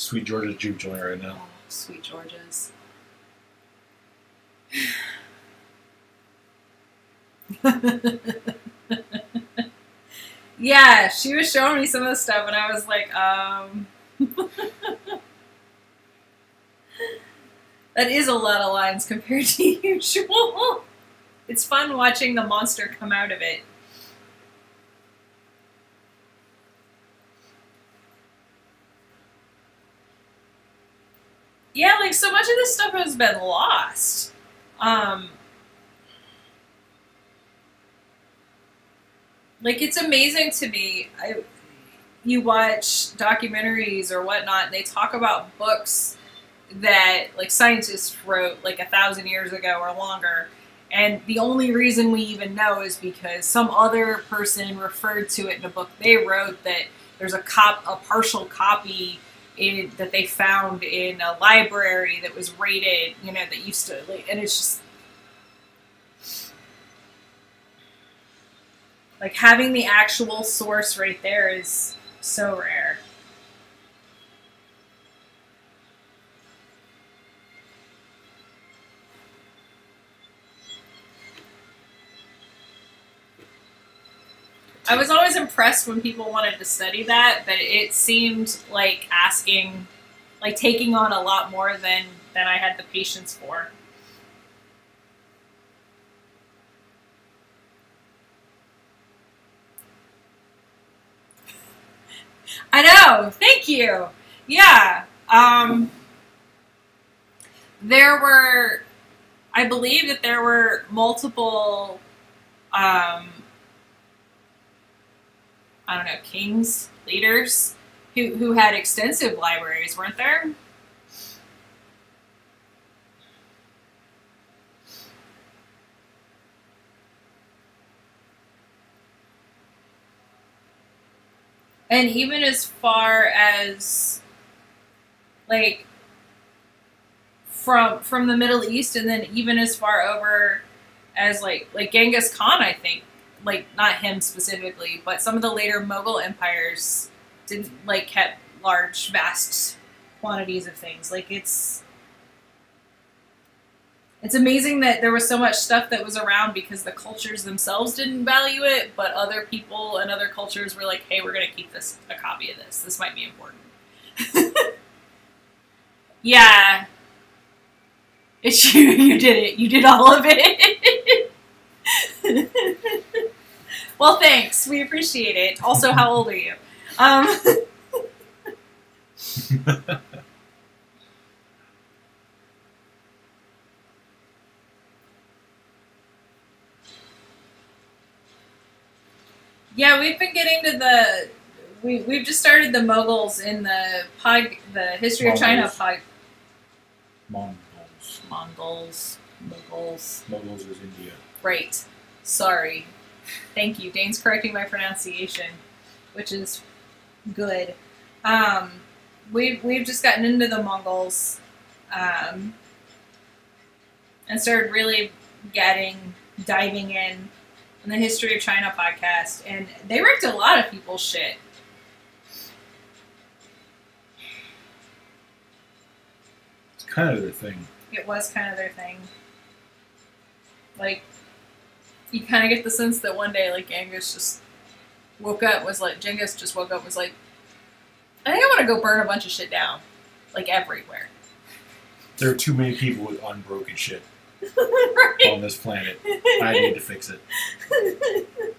Sweet Georgia juke joint right now. Oh, sweet Georgia's. yeah, she was showing me some of the stuff, and I was like, um. that is a lot of lines compared to usual. It's fun watching the monster come out of it. Yeah, like so much of this stuff has been lost. Um, like it's amazing to me. I, you watch documentaries or whatnot, and they talk about books that like scientists wrote like a thousand years ago or longer. And the only reason we even know is because some other person referred to it in a book they wrote that there's a cop a partial copy in, that they found in a library that was rated, you know, that used to like, and it's just like having the actual source right there is so rare. I was always impressed when people wanted to study that, but it seemed like asking, like taking on a lot more than than I had the patience for. I know. Thank you. Yeah. Um, there were, I believe that there were multiple um, I don't know, kings, leaders who, who had extensive libraries, weren't there? And even as far as like from from the Middle East and then even as far over as like like Genghis Khan, I think like not him specifically, but some of the later Mughal empires didn't like kept large, vast quantities of things. Like it's it's amazing that there was so much stuff that was around because the cultures themselves didn't value it, but other people and other cultures were like, "Hey, we're gonna keep this a copy of this. This might be important." yeah, it's you. You did it. You did all of it. well, thanks. We appreciate it. Also, how old are you? Um, yeah, we've been getting to the. We, we've just started the moguls in the pod, the history of China pod. Mongols. Mongols. Moguls. Moguls is India. Right. Sorry. Thank you. Dane's correcting my pronunciation, which is good. Um, we've we've just gotten into the Mongols, um, and started really getting diving in on the history of China podcast, and they wrecked a lot of people's shit. It's kind of their thing. It was kind of their thing. Like, you kind of get the sense that one day, like Genghis just woke up, was like Genghis just woke up, was like, I think I want to go burn a bunch of shit down, like everywhere. There are too many people with unbroken shit right. on this planet. I need to fix it.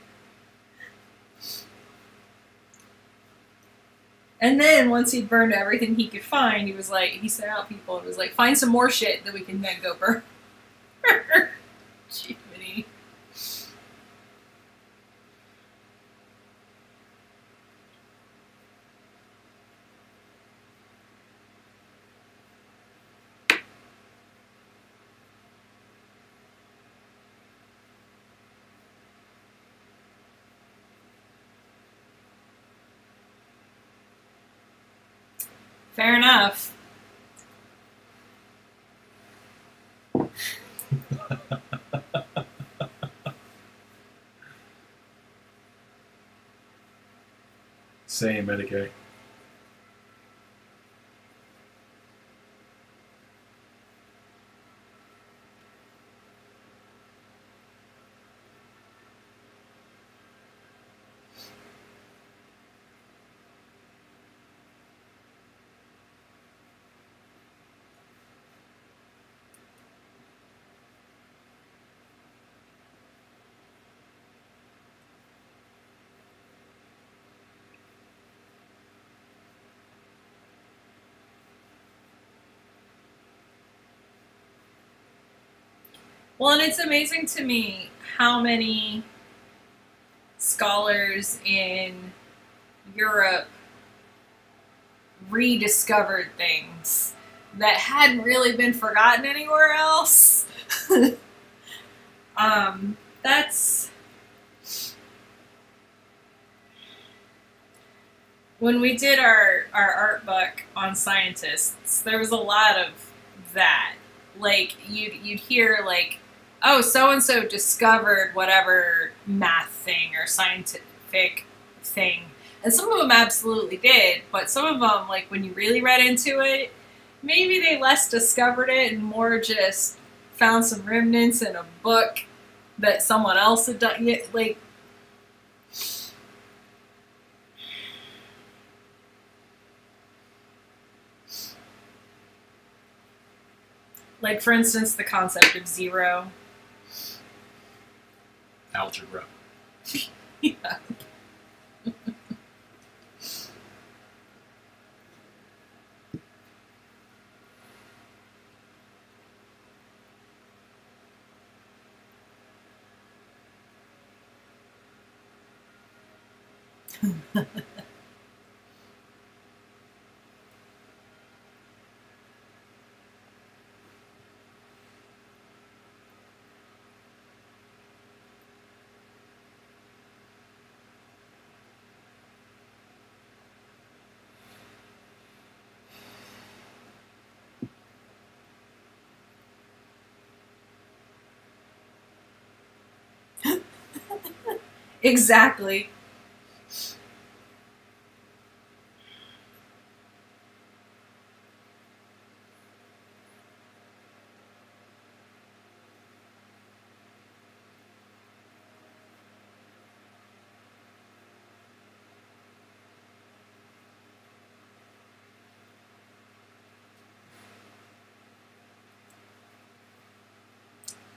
And then once he'd burned everything he could find, he was like, he sent out people and was like, find some more shit that we can then go burn. Fair enough. Same Medicaid. Well, and it's amazing to me how many scholars in Europe rediscovered things that hadn't really been forgotten anywhere else. um, that's when we did our, our art book on scientists, there was a lot of that. Like you'd you'd hear like, oh, so and so discovered whatever math thing or scientific thing, and some of them absolutely did, but some of them, like when you really read into it, maybe they less discovered it and more just found some remnants in a book that someone else had done. Like Like, for instance, the concept of zero. Algebra. Yeah. Exactly.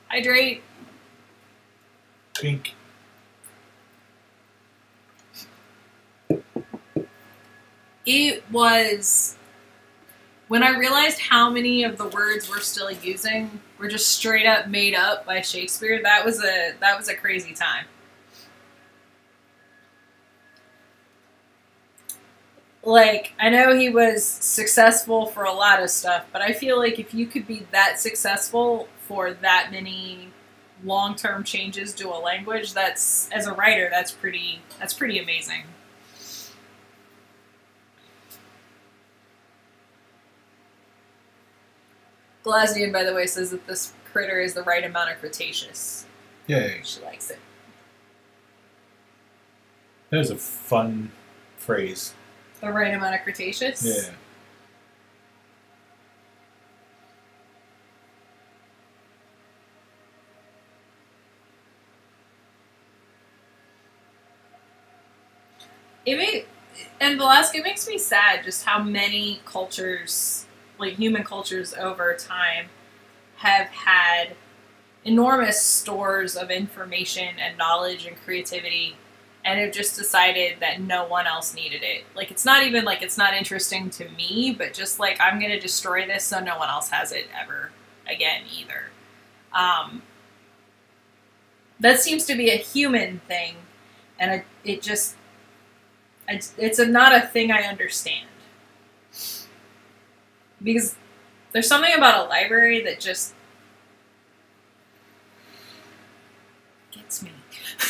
Hydrate. Pink. it was when I realized how many of the words we're still using were just straight up made up by Shakespeare. That was a that was a crazy time. Like I know he was successful for a lot of stuff, but I feel like if you could be that successful for that many long-term changes to a language, that's as a writer, that's pretty that's pretty amazing. Glasnian, by the way, says that this critter is the right amount of Cretaceous. Yay. She likes it. That is a fun phrase. The right amount of Cretaceous? Yeah. It may, and Velasco it makes me sad just how many cultures, like human cultures over time, have had enormous stores of information and knowledge and creativity and have just decided that no one else needed it. Like it's not even like it's not interesting to me, but just like I'm gonna destroy this so no one else has it ever again either. Um, that seems to be a human thing, and it, it just it's, it's a, not a thing I understand because there's something about a library that just gets me.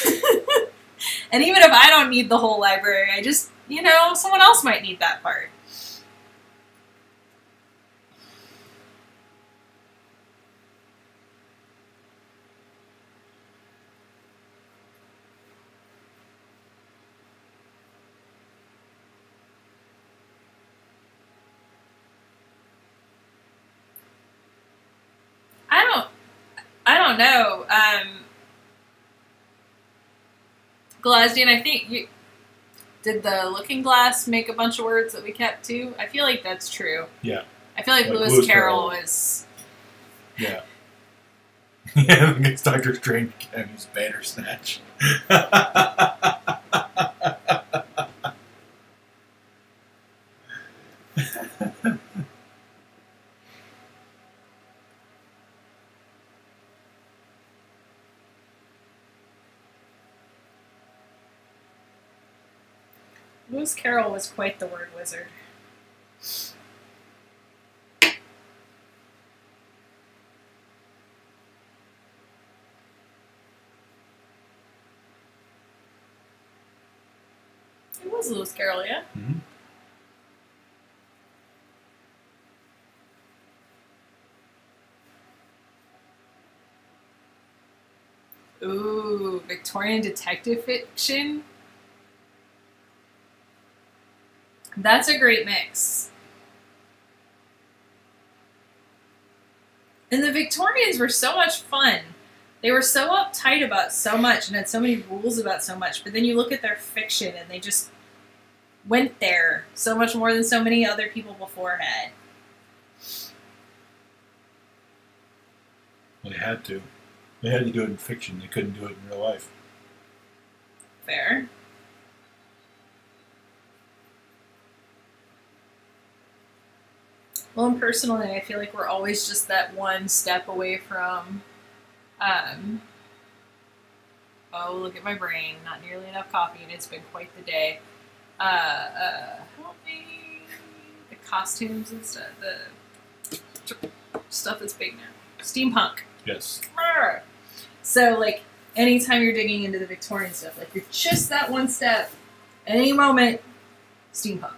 and even if I don't need the whole library, I just, you know, someone else might need that part. I don't I don't know. Um Glasdian, I think you did the looking glass make a bunch of words that we kept too? I feel like that's true. Yeah. I feel like, Like Lewis, Lewis Carroll Carroll. was Yeah. yeah, I guess Doctor Strange can use Bandersnatch. Lewis Carroll was quite the word wizard. It was Lewis Carroll, yeah. Mhm. Ooh, Victorian detective fiction. That's a great mix. And the Victorians were so much fun. They were so uptight about so much and had so many rules about so much. But then you look at their fiction and they just went there so much more than so many other people before had. Well, they had to. They had to do it in fiction. They couldn't do it in real life. Fair. Well, and personally, I feel like we're always just that one step away from. Um, oh, look at my brain. Not nearly enough coffee, and it's been quite the day. Uh, uh, help me. The costumes and stuff. The stuff that's big now. Steampunk. Yes. Arr! So, like, anytime you're digging into the Victorian stuff, like, you're just that one step. Any moment, steampunk. I know.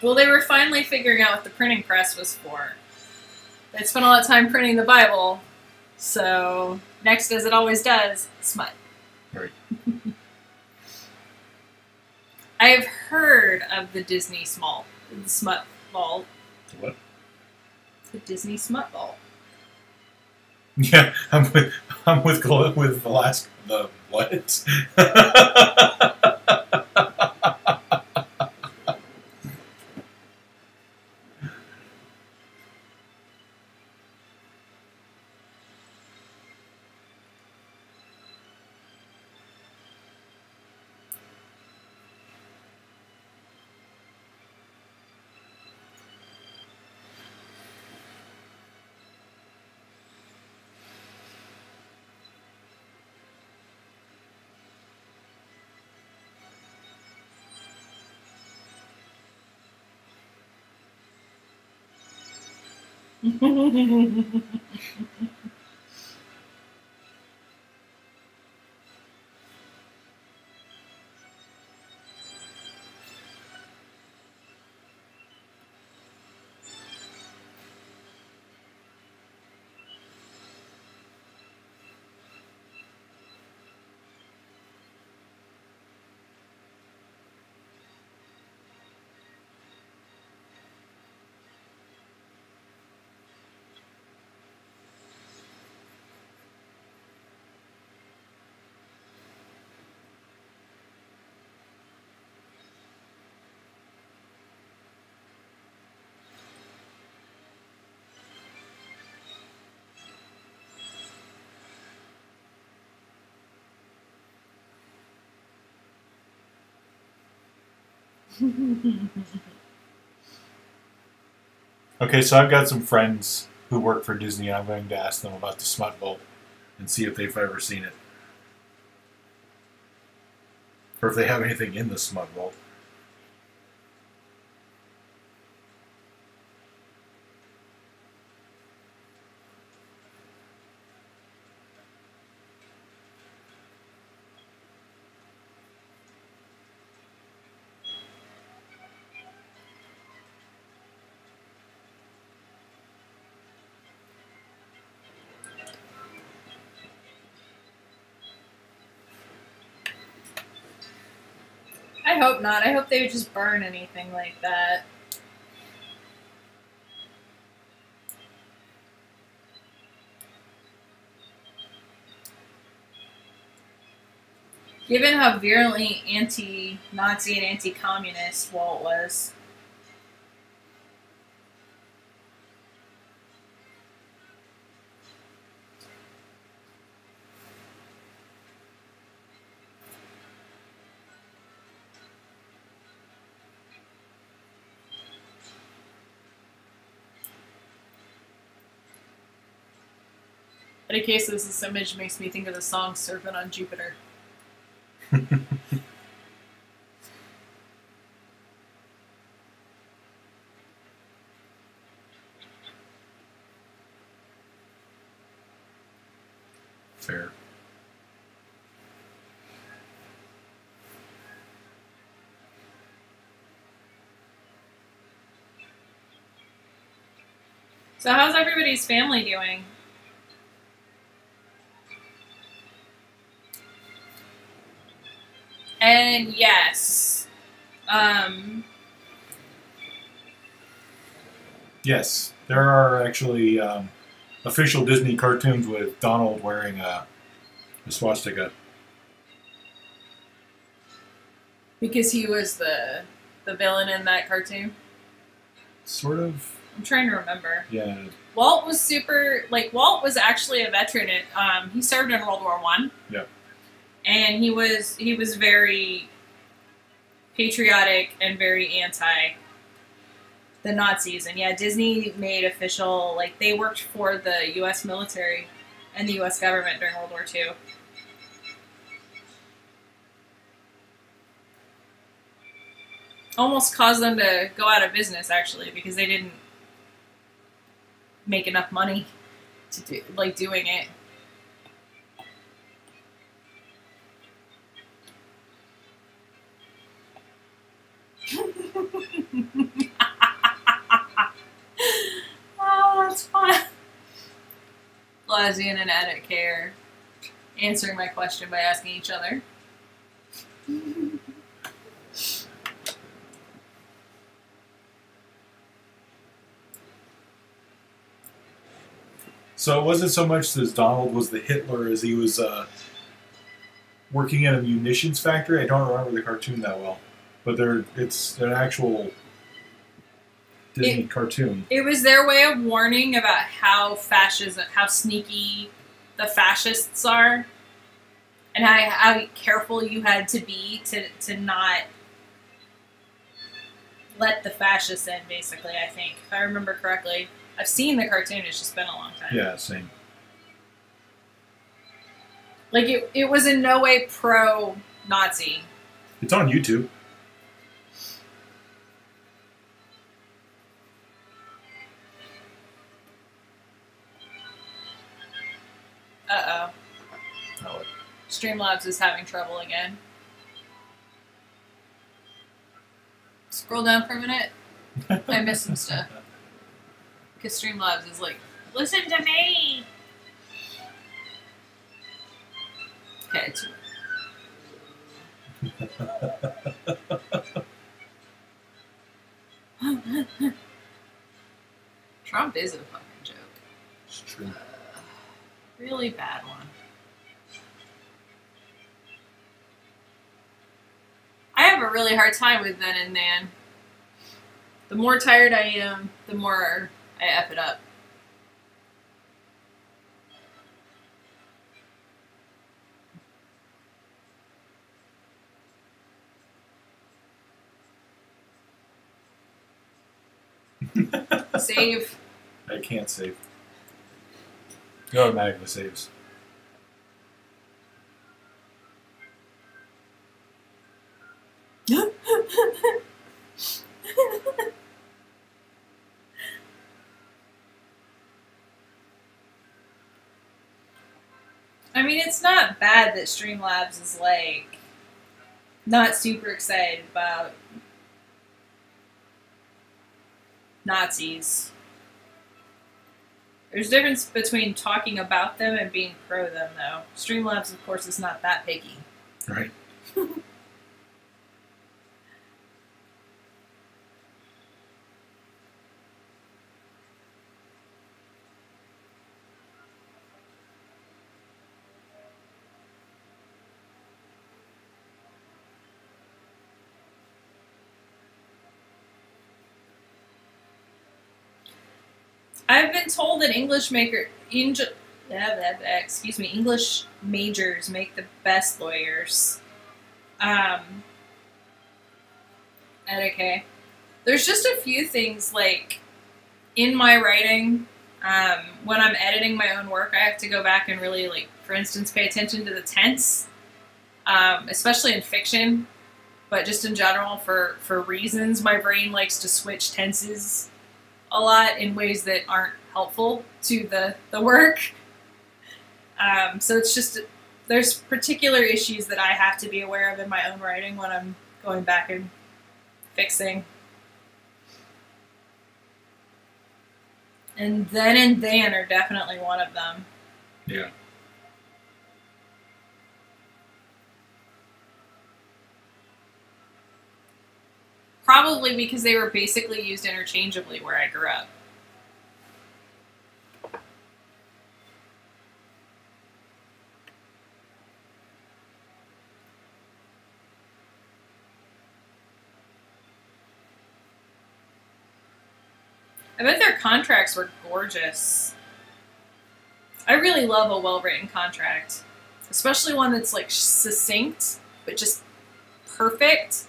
Well, they were finally figuring out what the printing press was for. They spent a lot of time printing the Bible, so next, as it always does, smut. Right. I have heard of the Disney small, the smut ball, What? the Disney smut ball. Yeah, I'm with I'm with with Velasco. The what? ハハハハ! Okay, so I've got some friends who work for Disney. I'm going to ask them about the Smut Vault and see if they've ever seen it. Or if they have anything in the Smut Vault. I hope not. I hope they would just burn anything like that. Given how virulently anti-Nazi and anti-communist Walt was, but in case this, this image makes me think of the song "Surfing on Jupiter." Fair. So, how's everybody's family doing? And yes, um, Yes, there are actually um, official Disney cartoons with Donald wearing a, a swastika. because he was the the villain in that cartoon. Sort of. I'm trying to remember. Yeah. Walt was super like Walt was actually a veteran. At, um, he served in World War One. Yeah. And he was he was very patriotic and very anti the Nazis. And yeah, Disney made official like they worked for the U.S. military and the U.S. government during World War II. Almost caused them to go out of business actually because they didn't make enough money to do like doing it. oh, that's fun. Lazian and Edit Care answering my question by asking each other. So it wasn't so much as Donald was the Hitler as he was uh, working in a munitions factory. I don't remember the cartoon that well, but there it's an actual Disney cartoon. It was their way of warning about how fascism, how sneaky the fascists are, and how, how careful you had to be to, to not let the fascists in, basically, I think. If I remember correctly. I've seen the cartoon, it's just been a long time. Yeah, same. Like, it, it was in no way pro Nazi. It's on YouTube. Uh oh. Oh, Streamlabs is having trouble again. Scroll down for a minute. I missed some stuff. Because Streamlabs is like, listen to me! Okay, it's. Trump is a fucking joke. it's true. Uh, really bad one. I have a really hard time with then and then. The more tired I am, the more I F it up. Save. I can't save. It automatically saves. I mean, it's not bad that Streamlabs is like not super excited about Nazis. There's a difference between talking about them and being pro them, though. Streamlabs, of course, is not that picky. Right. I've told that English maker, that- excuse me, English majors make the best lawyers. Um, okay. There's just a few things like in my writing. Um, when I'm editing my own work, I have to go back and really like, for instance, pay attention to the tense, um, especially in fiction. But just in general, for for reasons, my brain likes to switch tenses a lot in ways that aren't helpful to the, the work. Um, so it's just, there's particular issues that I have to be aware of in my own writing when I'm going back and fixing. And then and then are definitely one of them. Yeah. Probably because they were basically used interchangeably where I grew up. I bet their contracts were gorgeous. I really love a well written contract, especially one that's like succinct but just perfect.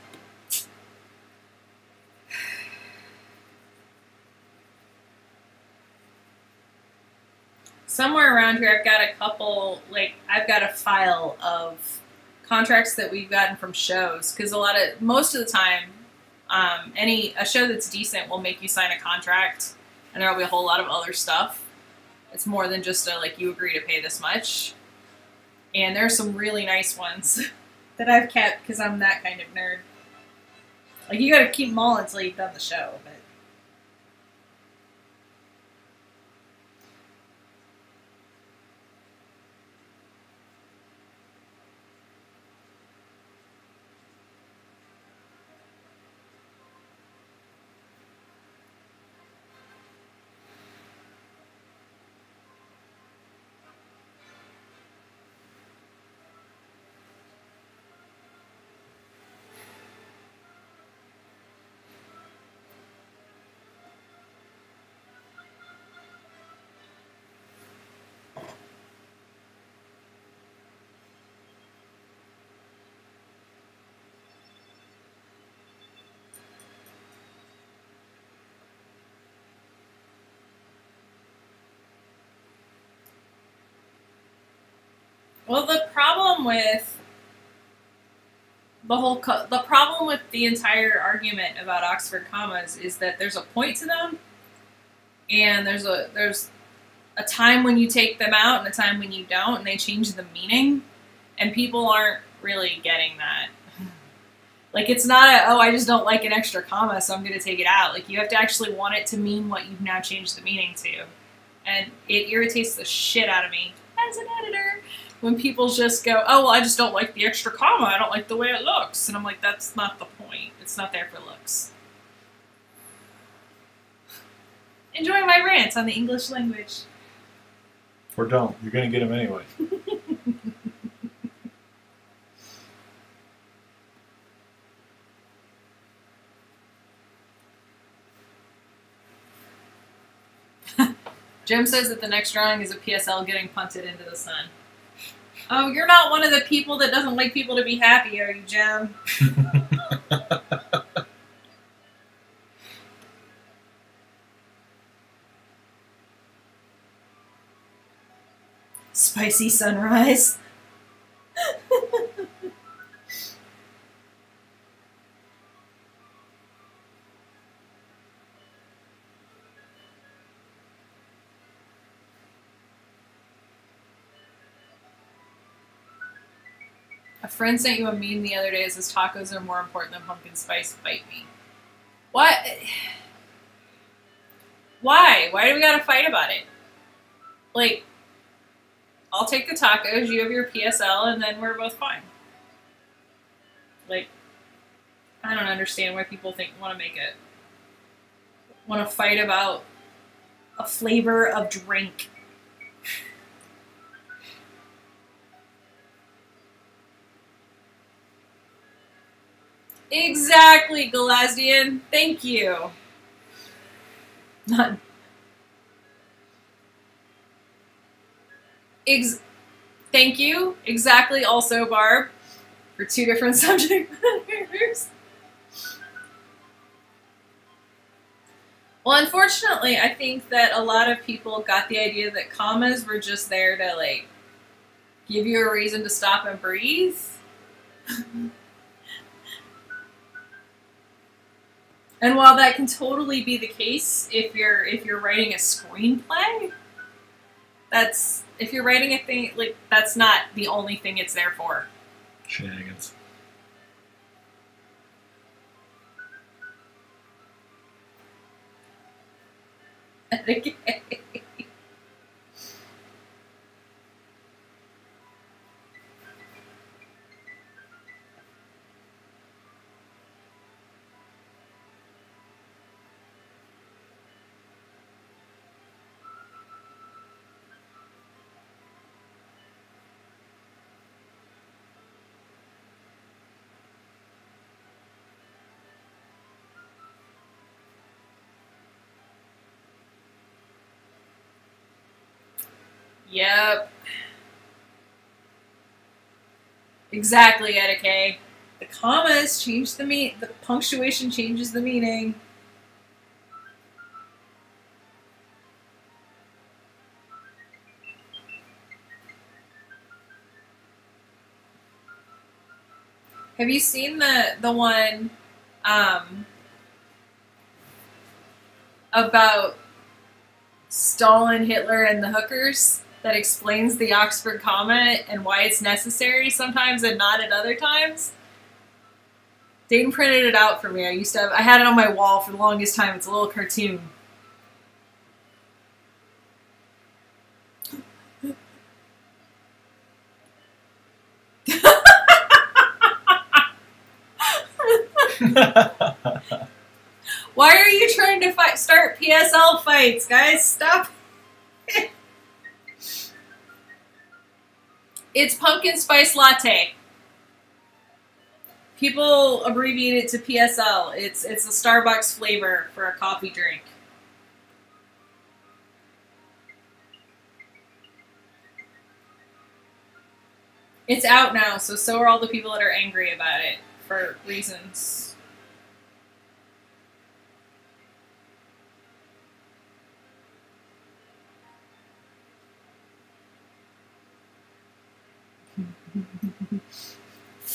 somewhere around here I've got a couple like I've got a file of contracts that we've gotten from shows because a lot of most of the time um, any a show that's decent will make you sign a contract and there'll be a whole lot of other stuff. It's more than just a like you agree to pay this much. And there's some really nice ones that I've kept because I'm that kind of nerd. Like you got to keep them all until you've done the show but Well, the problem with the whole the problem with the entire argument about Oxford commas is that there's a point to them, and there's a there's a time when you take them out and a time when you don't, and they change the meaning, and people aren't really getting that. Like it's not a oh I just don't like an extra comma so I'm gonna take it out. Like you have to actually want it to mean what you've now changed the meaning to, and it irritates the shit out of me as an editor when people just go oh well I just don't like the extra comma I don't like the way it looks and I'm like that's not the point. It's not there for looks. Enjoy my rants on the English language. Or don't. You're going to get them anyway. Jim says that the next drawing is a PSL getting punted into the sun. Oh, you're not one of the people that doesn't like people to be happy, are you, Jim? Spicy sunrise. Friend sent you a meme the other day that says tacos are more important than pumpkin spice. Bite me. What? Why? Why do we gotta fight about it? Like, I'll take the tacos, you have your PSL, and then we're both fine. Like, I don't understand why people think want to make it want to fight about a flavor of drink. Exactly, Galazdian. Thank you. Not Ex- thank you. Exactly, also, Barb, for two different subject matters. Well, unfortunately, I think that a lot of people got the idea that commas were just there to, like, give you a reason to stop and breathe. and while that can totally be the case if you're if you're writing a screenplay, that's if you're writing a thing like that's not the only thing it's there for. Shenanigans. okay. Yep. Exactly, Etika. The commas change the mean. The punctuation changes the meaning. Have you seen the the one um, about Stalin, Hitler, and the hookers? That explains the Oxford comma and why it's necessary sometimes and not at other times. Dayton printed it out for me. I used to have, I had it on my wall for the longest time. It's a little cartoon. Why are you trying to fight, start PSL fights, guys? Stop. It's pumpkin spice latte. People abbreviate it to PSL. It's it's a Starbucks flavor for a coffee drink. It's out now, so so are all the people that are angry about it for reasons.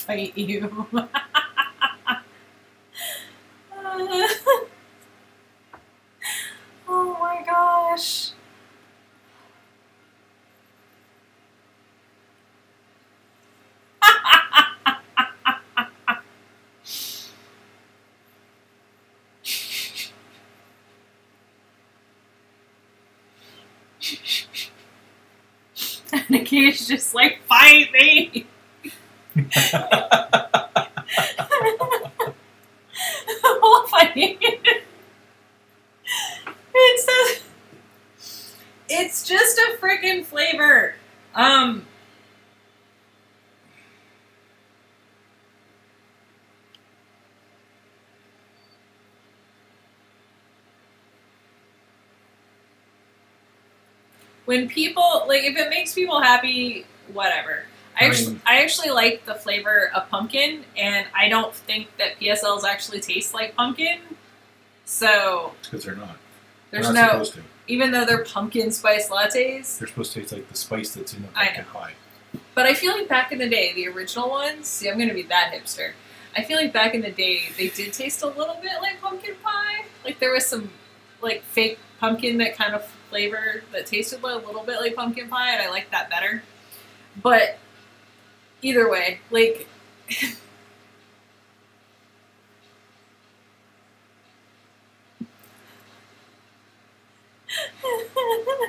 fight you. uh, oh my gosh. and Nikki's just like, fight me! We'll it's a, it's just a freaking flavor. Um. When people like, if it makes people happy, whatever. I, I actually, mean- I actually like the flavor of pumpkin, and I don't think that PSLs actually taste like pumpkin. So Because they're not. there's they're not no, supposed to. even though they're pumpkin spice lattes. They're supposed to taste like the spice that's in the pumpkin pie. But I feel like back in the day, the original ones. See, I'm gonna be that hipster. I feel like back in the day, they did taste a little bit like pumpkin pie. Like there was some like fake pumpkin that kind of flavor that tasted a little bit like pumpkin pie, and I liked that better. But either way, like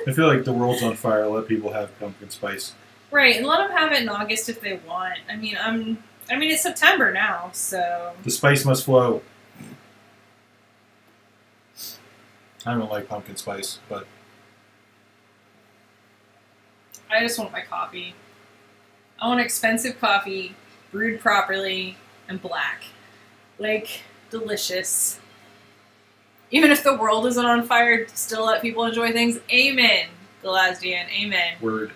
I feel like the world's on fire. Let people have pumpkin spice. right, and let them have it in August if they want. I mean, I'm. I mean, it's September now, so The spice must flow. I don't like pumpkin spice, but I just want my coffee. I want expensive coffee, brewed properly, and black. Like, delicious. Even if the world isn't on fire, still let people enjoy things. Amen, Galazdian. Amen. word.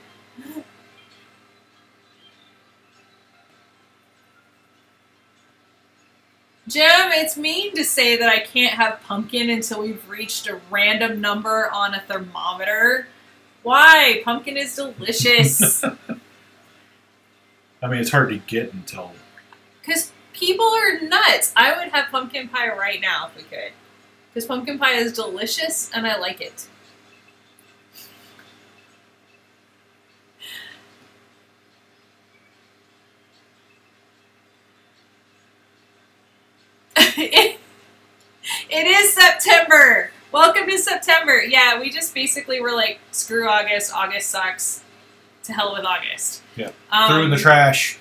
Jim, it's mean to say that I can't have pumpkin until we've reached a random number on a thermometer. Why? Pumpkin is delicious. I mean, it's hard to get until Because people are nuts. I would have pumpkin pie right now if we could. Because pumpkin pie is delicious and I like it. it, it is September. Welcome to September. Yeah, we just basically were like, screw August. August sucks. To hell with August. Yeah. Um, throw in the trash.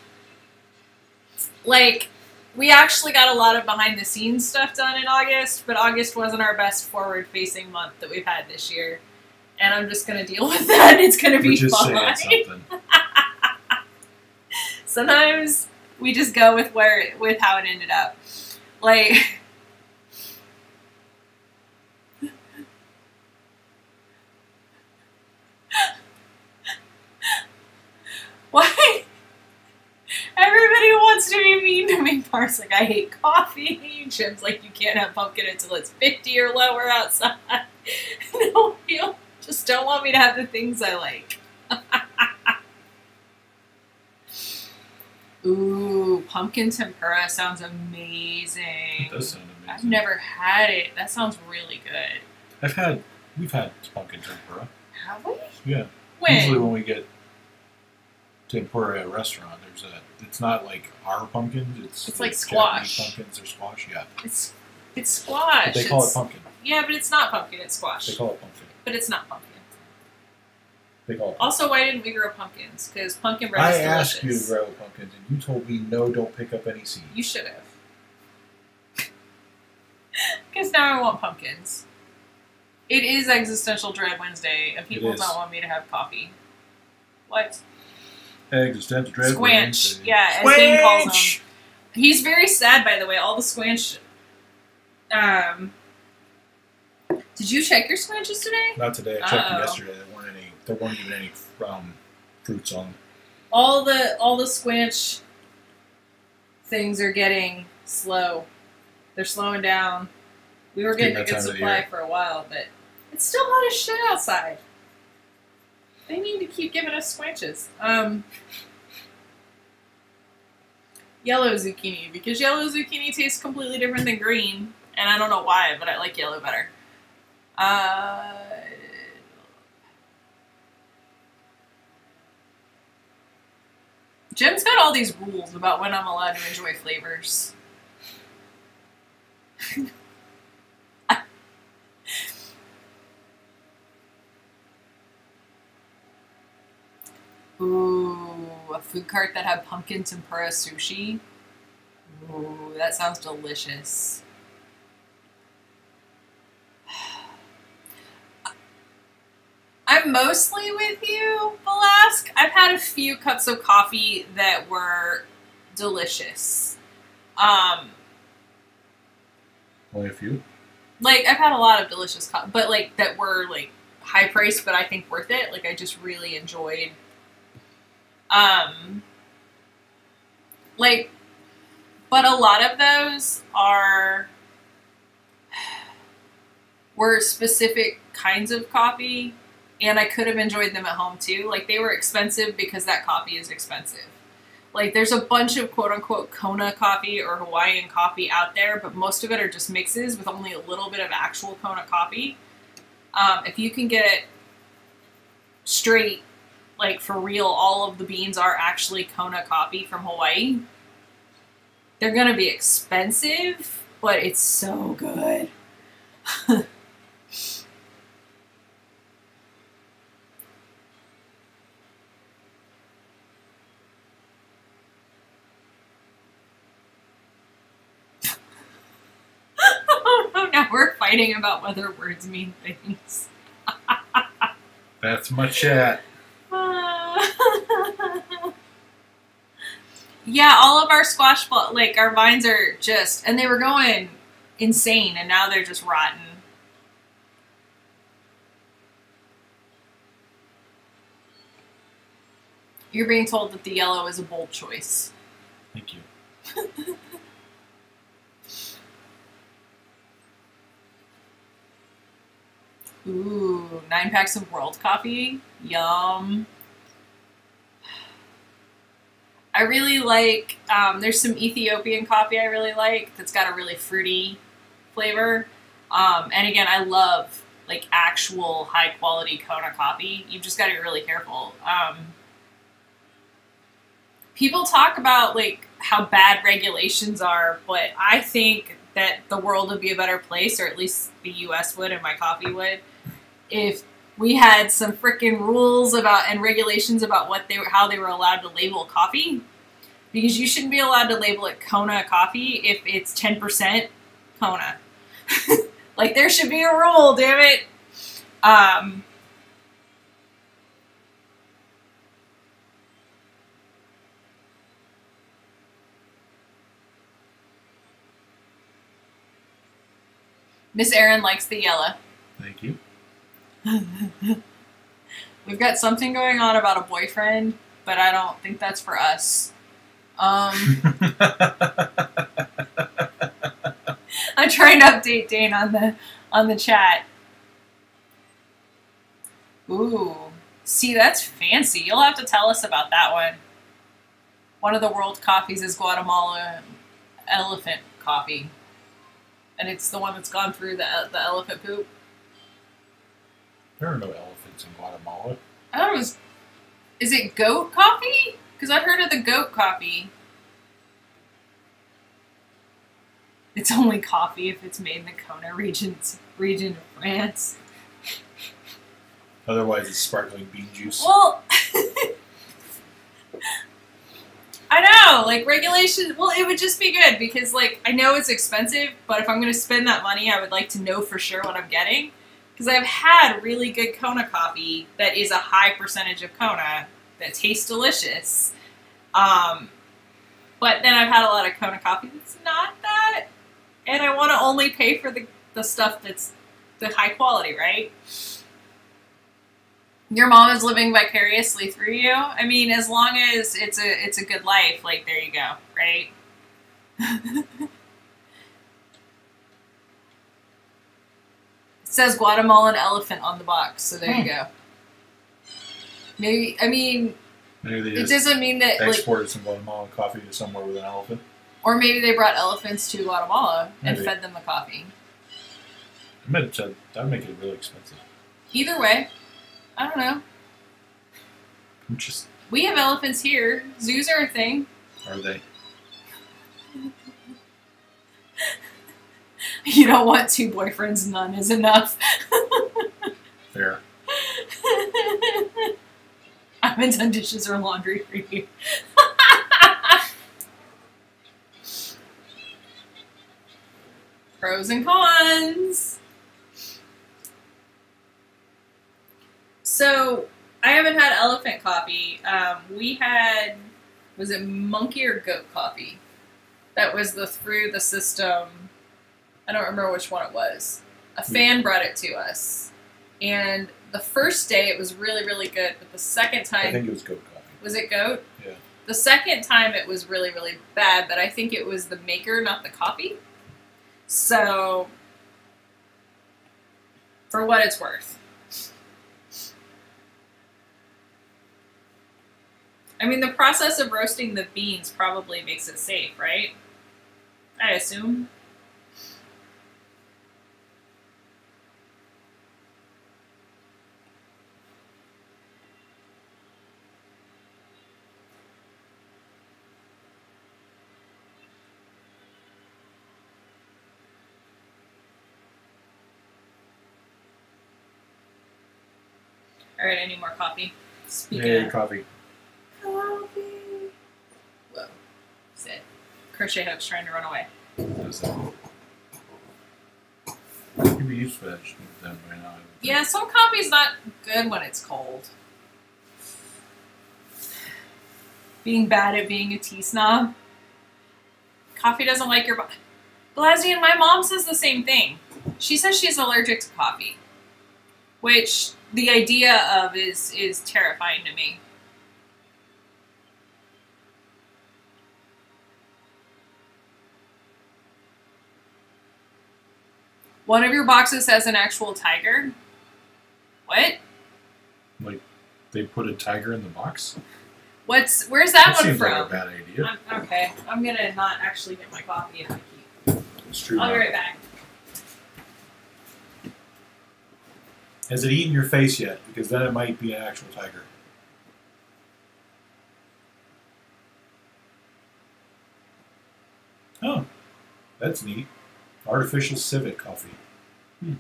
like we actually got a lot of behind the scenes stuff done in August, but August wasn't our best forward facing month that we've had this year. And I'm just gonna deal with that. It's gonna be We're just fine. something. Sometimes we just go with where with how it ended up. Like Why? Everybody wants to be mean to me. Par's like, I hate coffee. Jim's like, you can't have pumpkin until it's 50 or lower outside. no, you just don't want me to have the things I like. Ooh, pumpkin tempura sounds amazing. It does sound amazing. I've never had it. That sounds really good. I've had we've had pumpkin tempura. Have we? Yeah. When? Usually when we get tempura restaurant, there's a it's not like our pumpkins, it's It's like Japanese squash. pumpkins or squash, yeah. It's it's squash. But they call It's- it pumpkin. Yeah, but it's not pumpkin. It's squash. They call it pumpkin. but it's not pumpkin. They call it Also, why didn't we grow pumpkins? Because pumpkin bread I is delicious. asked you to grow pumpkins and you told me no, don't pick up any seeds. You should have. Because now I want pumpkins. It is Existential Dread Wednesday, and people don't want me to have coffee. What? Existential dread. Squanch. Wednesday. Yeah, as Dane calls him. He's very sad, by the way. All the squanch. Um. Did you check your squanches today? Not today. I checked Uh-oh. yesterday. There weren't any. There weren't even any um, fruits on them. All the all the squanch things are getting slow. They're slowing down. We were getting a good that time of the supply for a while, but it's still hot as shit outside. They need to keep giving us squanches. Um, yellow zucchini because yellow zucchini tastes completely different than green, and I don't know why, but I like yellow better. Uh, Jim's got all these rules about when I'm allowed to enjoy flavors. Ooh, a food cart that had pumpkin tempura sushi. Ooh, that sounds delicious. I'm mostly with you, Velasque. I've had a few cups of coffee that were delicious. Um, Only a few. like I've had a lot of delicious coffee, but like that were like high priced, but I think worth it. Like I just really enjoyed. Um, like, but a lot of those are were specific kinds of coffee, and I could have enjoyed them at home too. Like they were expensive because that coffee is expensive. Like there's a bunch of quote unquote Kona coffee or Hawaiian coffee out there, but most of it are just mixes with only a little bit of actual Kona coffee. Um, if you can get it straight, like for real, all of the beans are actually Kona coffee from Hawaii. They're gonna be expensive, but it's so good. oh, we're fighting about whether words mean things. That's my chat. yeah, all of our squash ball, like our vines are just, and they were going insane, and now they're just rotten. You're being told that the yellow is a bold choice. Thank you. Ooh, nine packs of world coffee. Yum. I really like, um, there's some Ethiopian coffee I really like that's got a really fruity flavor. Um, and again, I love like actual high quality Kona coffee. You've just got to be really careful. Um, people talk about like how bad regulations are, but I think that the world would be a better place, or at least the U.S. would, and my coffee would, if we had some freaking rules about and regulations about what they were, how they were allowed to label coffee. Because you shouldn't be allowed to label it Kona coffee if it's ten percent Kona. like there should be a rule, damn it. Um, Miss Erin likes the yellow. Thank you. We've got something going on about a boyfriend, but I don't think that's for us. Um, I'm trying to update Dane on the on the chat. Ooh, see that's fancy. You'll have to tell us about that one. One of the world coffees is Guatemala elephant coffee, and it's the one that's gone through the the elephant poop. there are no elephants in Guatemala. I thought it was. Is it goat coffee? Because I've heard of the goat coffee. It's only coffee if it's made in the Kona regions, region of France. Otherwise, it's sparkling bean juice. Well, I know, like regulation. Well, it would just be good because, like, I know it's expensive, but if I'm going to spend that money, I would like to know for sure what I'm getting. Because I've had really good Kona coffee that is a high percentage of Kona that tastes delicious. Um, but then I've had a lot of Kona coffee that's not that, and I want to only pay for the the stuff that's the high quality, right? Your mom is living vicariously through you. I mean, as long as it's a it's a good life, like there you go, right? it says Guatemalan elephant on the box, so there you hmm. go. Maybe I mean Maybe it doesn't mean that like exported some Guatemalan coffee to somewhere with an elephant. or maybe they brought elephants to Guatemala and fed them the coffee. I meant to, that'd make it really expensive. Either way, I don't know. I'm just We have elephants here. Zoos are a thing. are they? You don't want two boyfriends, none is enough. Fair. I haven't done dishes or laundry for you. Pros and cons. So I haven't had elephant coffee. Um, we had was it monkey or goat coffee? That was the through the system. I don't remember which one it was. A fan brought it to us, and the first day it was really really good, but the second time I think it was goat coffee. was it goat? Yeah. The second time it was really, really bad, but I think it was the maker, not the coffee. So, for what it's worth. I mean, the process of roasting the beans probably makes it safe, right? I assume. All right, I need more coffee. Speaking Yeah, of coffee. coffee. Whoa. Sit. Crochet hook's trying to run away. You'd be used to that by now. I would think. Yeah, some coffee's not good when it's cold. Being bad at being a tea snob. Coffee doesn't like your body. Blasey and my mom says the same thing. She says she's allergic to coffee, which the idea of is is terrifying to me. One of your boxes has an actual tiger. What? Like they put a tiger in the box. What's where's that, one seems from? like a bad idea. I'm, okay, I'm gonna not actually get my coffee if I keep. It's true. I'll be right back. Has it eaten your face yet? Because then it might be an actual tiger. Oh, that's neat. Artificial civet coffee. Hmm.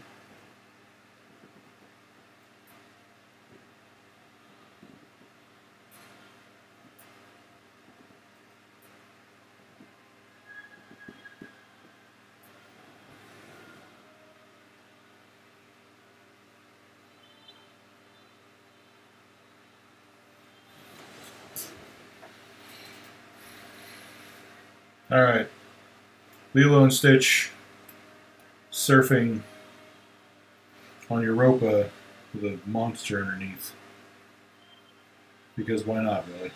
All right. Lilo and Stitch surfing on Europa with a monster underneath. Because why not, really?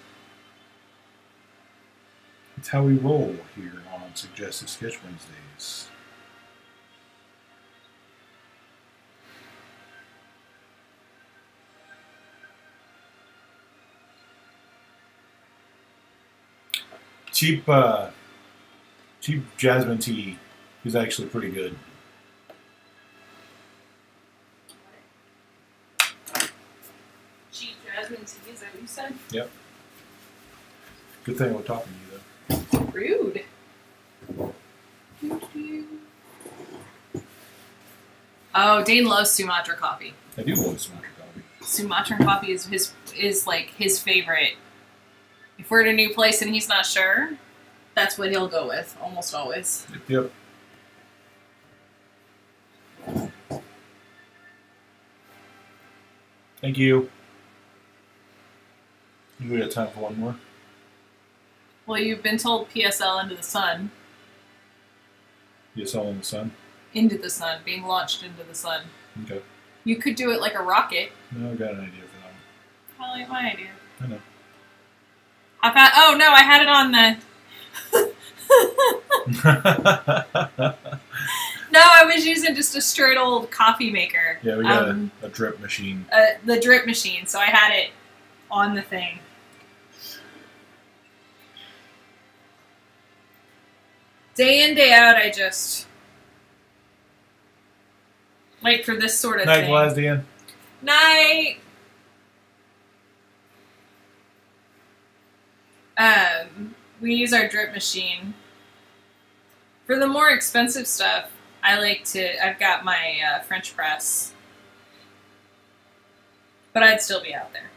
It's how we roll here on Suggest-A-Sketch Wednesdays. Cheap, uh, cheap jasmine tea is actually pretty good. Cheap jasmine tea, is that what you said? Good thing we're talking to you, though. Rude. Oh, Dane loves Sumatra coffee. I do love Sumatra coffee. Sumatran coffee is his is like his favorite. If we're at a new place and he's not sure, that's what he'll go with almost always. Yep. Thank you. We have time for one more. Well, you've been told PSL into the sun, Yes, all in the sun. into the sun, being launched into the sun. Okay. You could do it like a rocket. No, I got an idea for I like my idea. I know. I found. Oh no, I had it on the. no, I was using just a straight old coffee maker. yeah, we got Um, a, a drip machine. uh, the drip machine, so I had it on the thing. Day in, day out, I just like for this sort of thing. Night, thing. Glasdian. Night. Um, we use our drip machine. For the more expensive stuff, I like to. I've got my uh, French press, but I'd still be out there.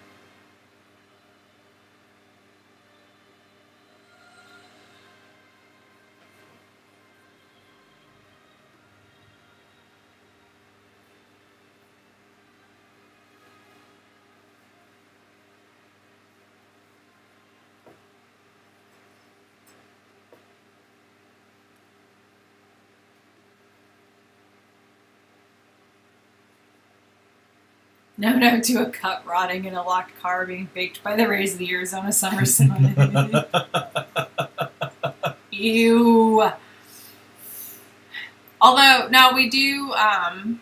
No, no, to a cut rotting in a locked car being baked by the rays of the Arizona summer sun. Ew. Although, now we do, um,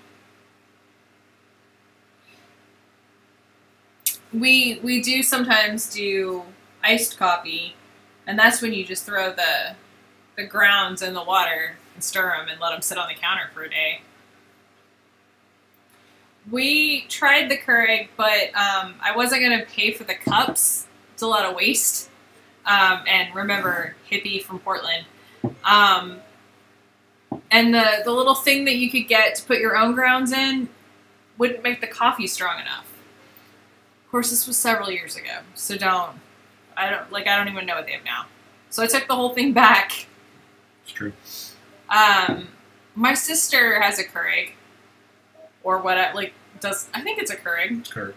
we we do sometimes do iced coffee, and that's when you just throw the the grounds in the water and stir them and let them sit on the counter for a day. We tried the Keurig, but um, I wasn't going to pay for the cups. It's a lot of waste. Um, and remember, hippie from Portland. Um, and the, the little thing that you could get to put your own grounds in wouldn't make the coffee strong enough. Of course, this was several years ago, so don't. I don't like. I don't even know what they have now. So I took the whole thing back. It's true. Um, my sister has a Keurig, or what? I, like does I think it's a Keurig. Kurt.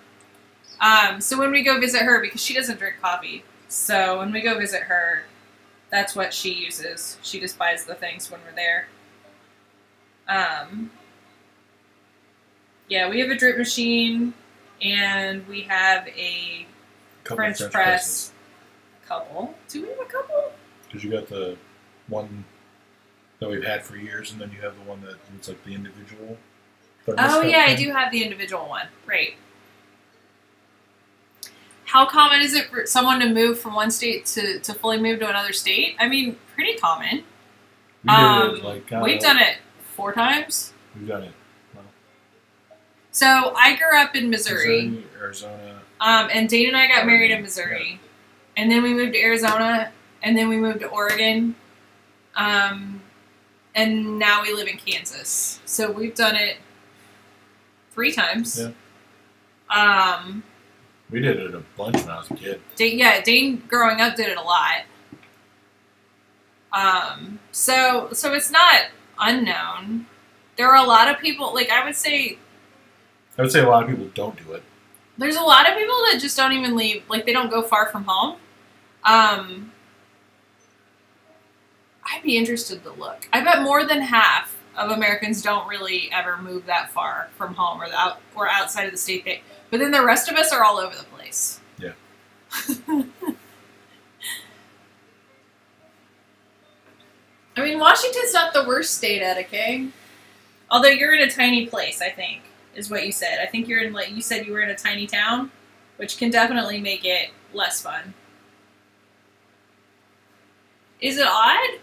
Um, so when we go visit her, because she doesn't drink coffee, so when we go visit her, that's what she uses. She just buys the things when we're there. Um, yeah, we have a drip machine, and we have a Couple French, press. Couple. Do we have a couple? Because you got the one that we've had for years, and then you have the one that looks like the individual. Oh yeah, I do have the individual one. Right. How common is it for someone to move from one state to, to fully move to another state? I mean, pretty common. We did Um, it like uh, We've done it four times. We've done it. So I grew up in Missouri, Missouri, Arizona. um, and Dane and I got married in Oregon, Missouri, and then we moved to Arizona, and then we moved to Oregon, um, and now we live in Kansas. So we've done it three times. Yeah. Um, We did it a bunch when I was a kid. Dane, yeah, Dane growing up did it a lot. Um, so so it's not unknown. There are a lot of people like I would say I would say a lot of people don't do it. there's a lot of people that just don't even leave like they don't go far from home. Um I'd be interested to look. I bet more than half of Americans don't really ever move that far from home or the out or outside of the state they but then the rest of us are all over the place. Yeah. I mean, Washington's not the worst state, Etika. Although you're in a tiny place, I think, is what you said. I think you're in like you said you were in a tiny town, which can definitely make it less fun. Is it odd?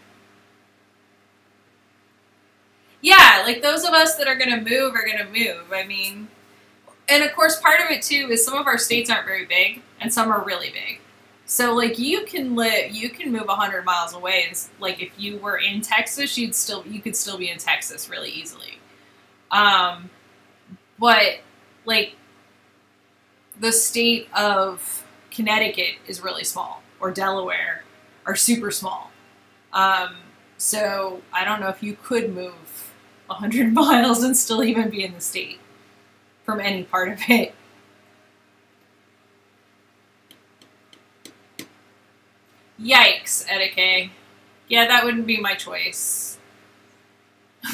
Yeah, like those of us that are gonna move are gonna move. I mean, and of course, part of it too is some of our states aren't very big, and some are really big. So like you can live, you can move a hundred miles away, and like if you were in Texas, you'd still you could still be in Texas really easily. Um, but like the state of Connecticut is really small, or Delaware are super small. Um, so I don't know if you could move hundred miles and still even be in the state from any part of it. Yikes, Etika. Yeah, that wouldn't be my choice.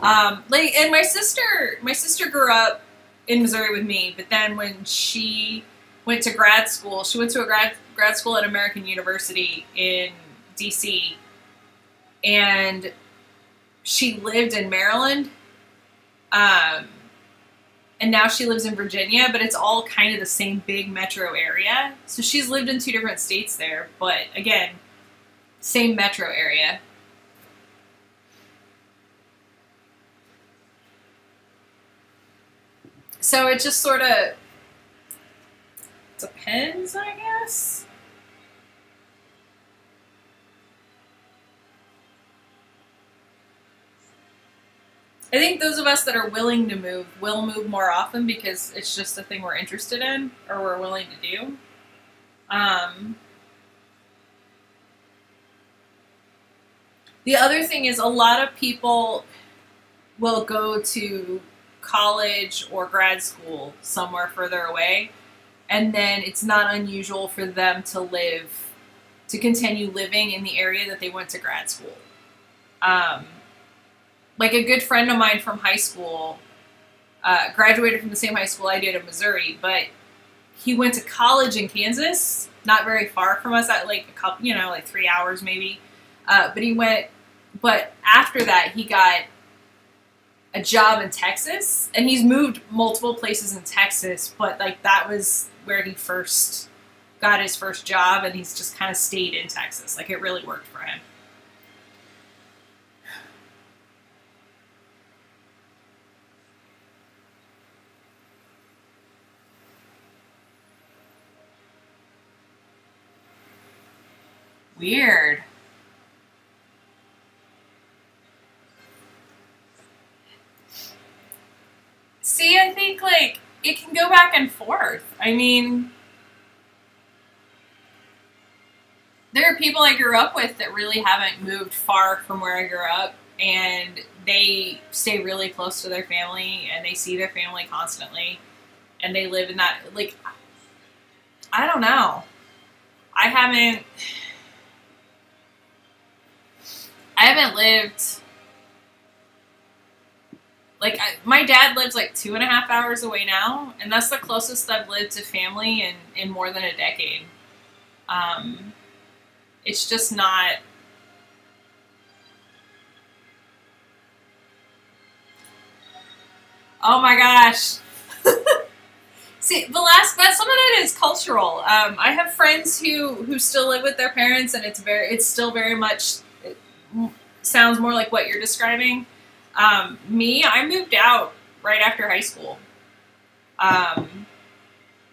um, like, and my sister, my sister grew up in Missouri with me, but then when she went to grad school, she went to a grad grad school at American University in D.C. and she lived in Maryland. Um, and now she lives in Virginia, but it's all kind of the same big metro area. So she's lived in two different states there, but again, same metro area. So it just sort of depends, I guess. I think those of us that are willing to move will move more often because it's just a thing we're interested in or we're willing to do. Um, the other thing is a lot of people will go to college or grad school somewhere further away, and then it's not unusual for them to live, to continue living in the area that they went to grad school. Um, like a good friend of mine from high school uh, graduated from the same high school I did in Missouri, but he went to college in Kansas, not very far from us, at like a couple, you know, like three hours maybe. Uh, but he went, but after that, he got a job in Texas, and he's moved multiple places in Texas, but like that was where he first got his first job, and he's just kind of stayed in Texas. Like it really worked for him. Weird. See, I think like it can go back and forth. I mean, there are people I grew up with that really haven't moved far from where I grew up, and they stay really close to their family and they see their family constantly, and they live in that like. I don't know. I haven't. I haven't lived. Like I, my dad lives like two and a half hours away now, and that's the closest I've lived to family in in more than a decade. Um, it's just not. Oh my gosh. See, the last that some of that is cultural. Um, I have friends who who still live with their parents, and it's very it's still very much sounds more like what you're describing. Um, me, I moved out right after high school. Um,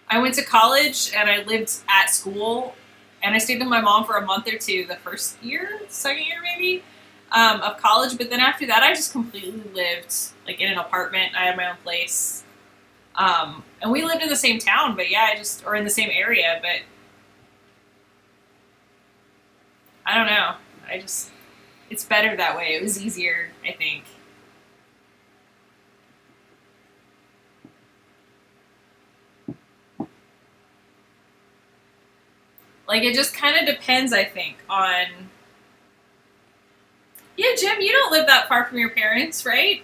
I went to college and I lived at school, and I stayed with my mom for a month or two the first year, second year maybe um, of college. But then after that, I just completely lived like in an apartment. I had my own place. Um, and we lived in the same town, but yeah, I just, or in the same area, but I don't know. I just, it's better that way. It was easier, I think. Like, it just kind of depends, I think, on. Yeah, Jim, you don't live that far from your parents, right?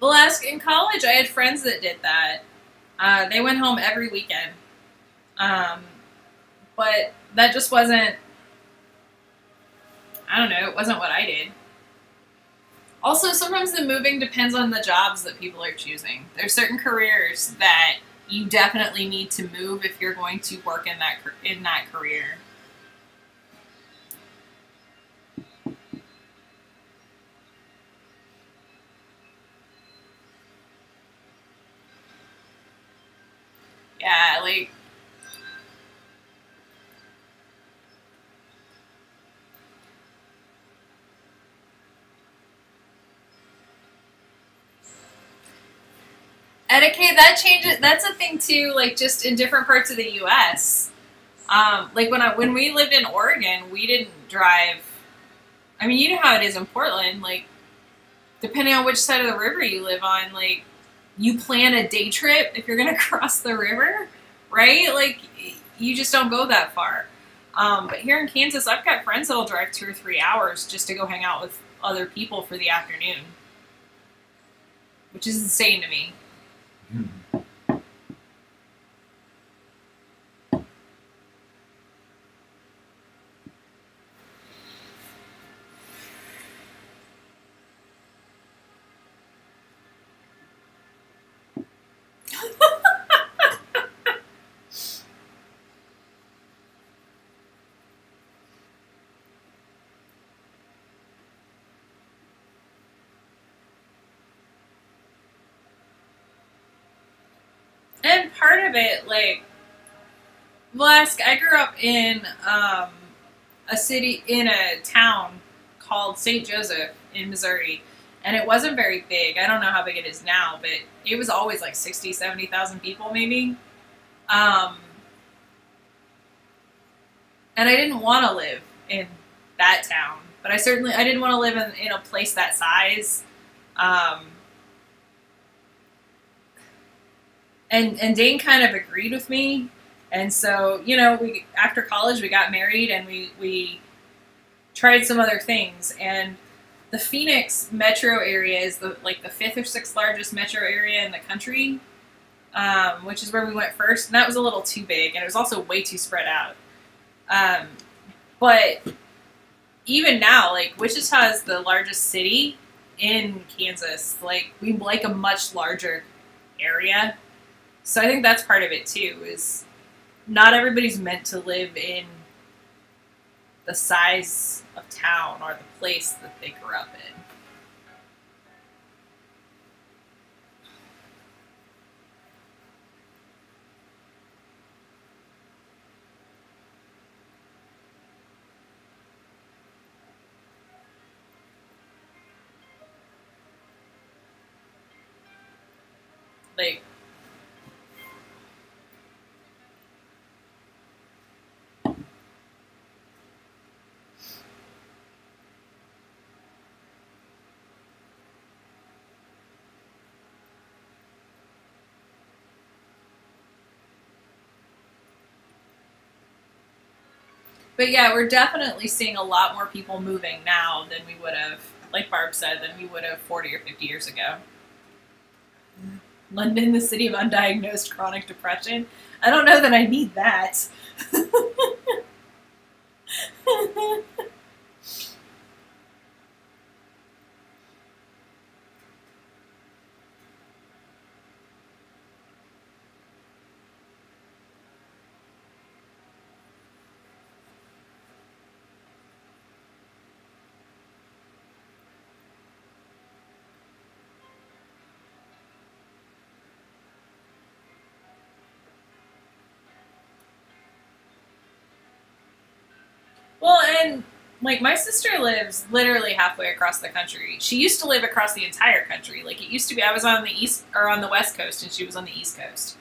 Well, ask in college, I had friends that did that. Uh, they went home every weekend. Um, but that just wasn't, I don't know, it wasn't what I did. Also, sometimes the moving depends on the jobs that people are choosing. There's certain careers that you definitely need to move if you're going to work in that in that career. Yeah, like etiquette that changes that's a thing too like just in different parts of the us um, like when i when we lived in oregon we didn't drive i mean you know how it is in portland like depending on which side of the river you live on like you plan a day trip if you're to cross the river right? Like you just don't go that far. Um, but here in kansas i've got friends that'll drive two or three hours just to go hang out with other people for the afternoon which is insane to me Mm-hmm. Part of it, like, Blask, I grew up in um, a city, in a town called St. Joseph in Missouri. And it wasn't very big. I don't know how big it is now, but it was always like 60, 70,000 people maybe. Um, and I didn't want to live in that town, but I certainly I didn't want to live in, in a place that size. Um, and and Dane kind of agreed with me, and so you know we after college we got married and we we tried some other things and the Phoenix metro area is the like the fifth or sixth largest metro area in the country, um, which is where we went first, and that was a little too big, and it was also way too spread out. Um, but even now, like Wichita is the largest city in Kansas. Like we like a much larger area, so I think that's part of it too. Is not everybody's meant to live in the size of town or the place that they grew up in. Like But yeah, we're definitely seeing a lot more people moving now than we would have, like Barb said, than we would have 40 or 50 years ago. London, the city of undiagnosed chronic depression. I don't know that I need that. Well, and like my sister lives literally halfway across the country. She used to live across the entire country. Like it used to be, I was on the east or on the west coast, and she was on the east coast,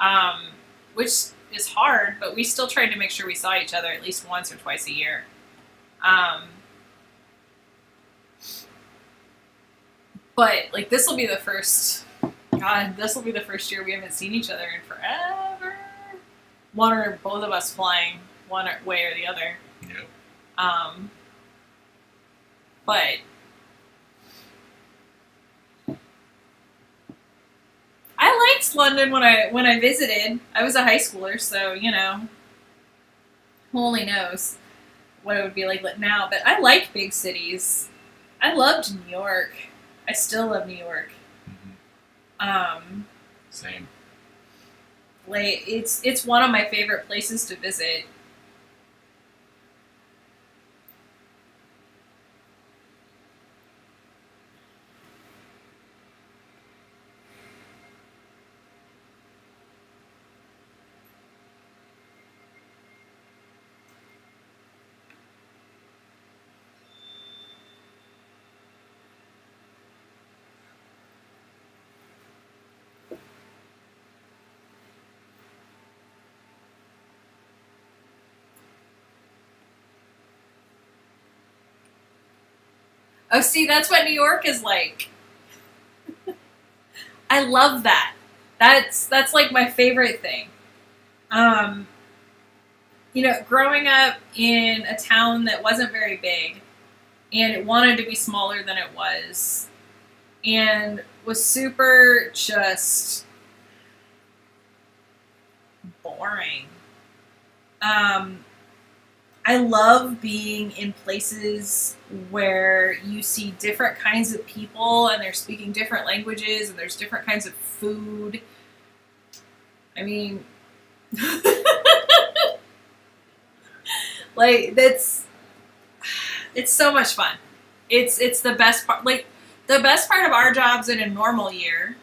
um, which is hard. But we still tried to make sure we saw each other at least once or twice a year. Um, but like this will be the first. God, this will be the first year we haven't seen each other in forever. One or both of us flying one way or the other. Yep. Um, but I liked London when I when I visited. I was a high schooler, so you know, who only knows what it would be like now. But I like big cities. I loved New York. I still love New York. hmm Um, Same. like it's it's one of my favorite places to visit. Oh, see, that's what New York is like. I love that. That's that's like my favorite thing. Um, you know, growing up in a town that wasn't very big, and it wanted to be smaller than it was, and was super just boring. Um, I love being in places where you see different kinds of people and they're speaking different languages and there's different kinds of food. I mean, like that's it's so much fun. It's it's the best part. Like the best part of our jobs in a normal year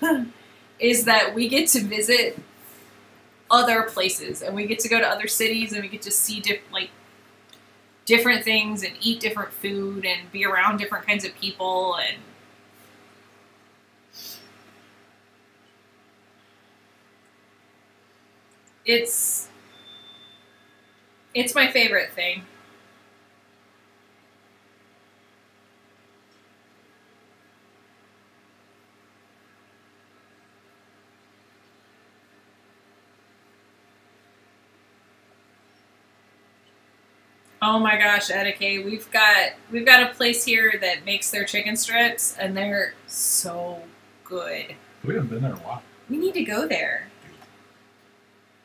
is that we get to visit other places, and we get to go to other cities, and we get to see diff- like different things and eat different food and be around different kinds of people and it's it's my favorite thing. Oh my gosh, Etiquette, we've got we've got a place here that makes their chicken strips and they're so good. We haven't been there a while. We need to go there.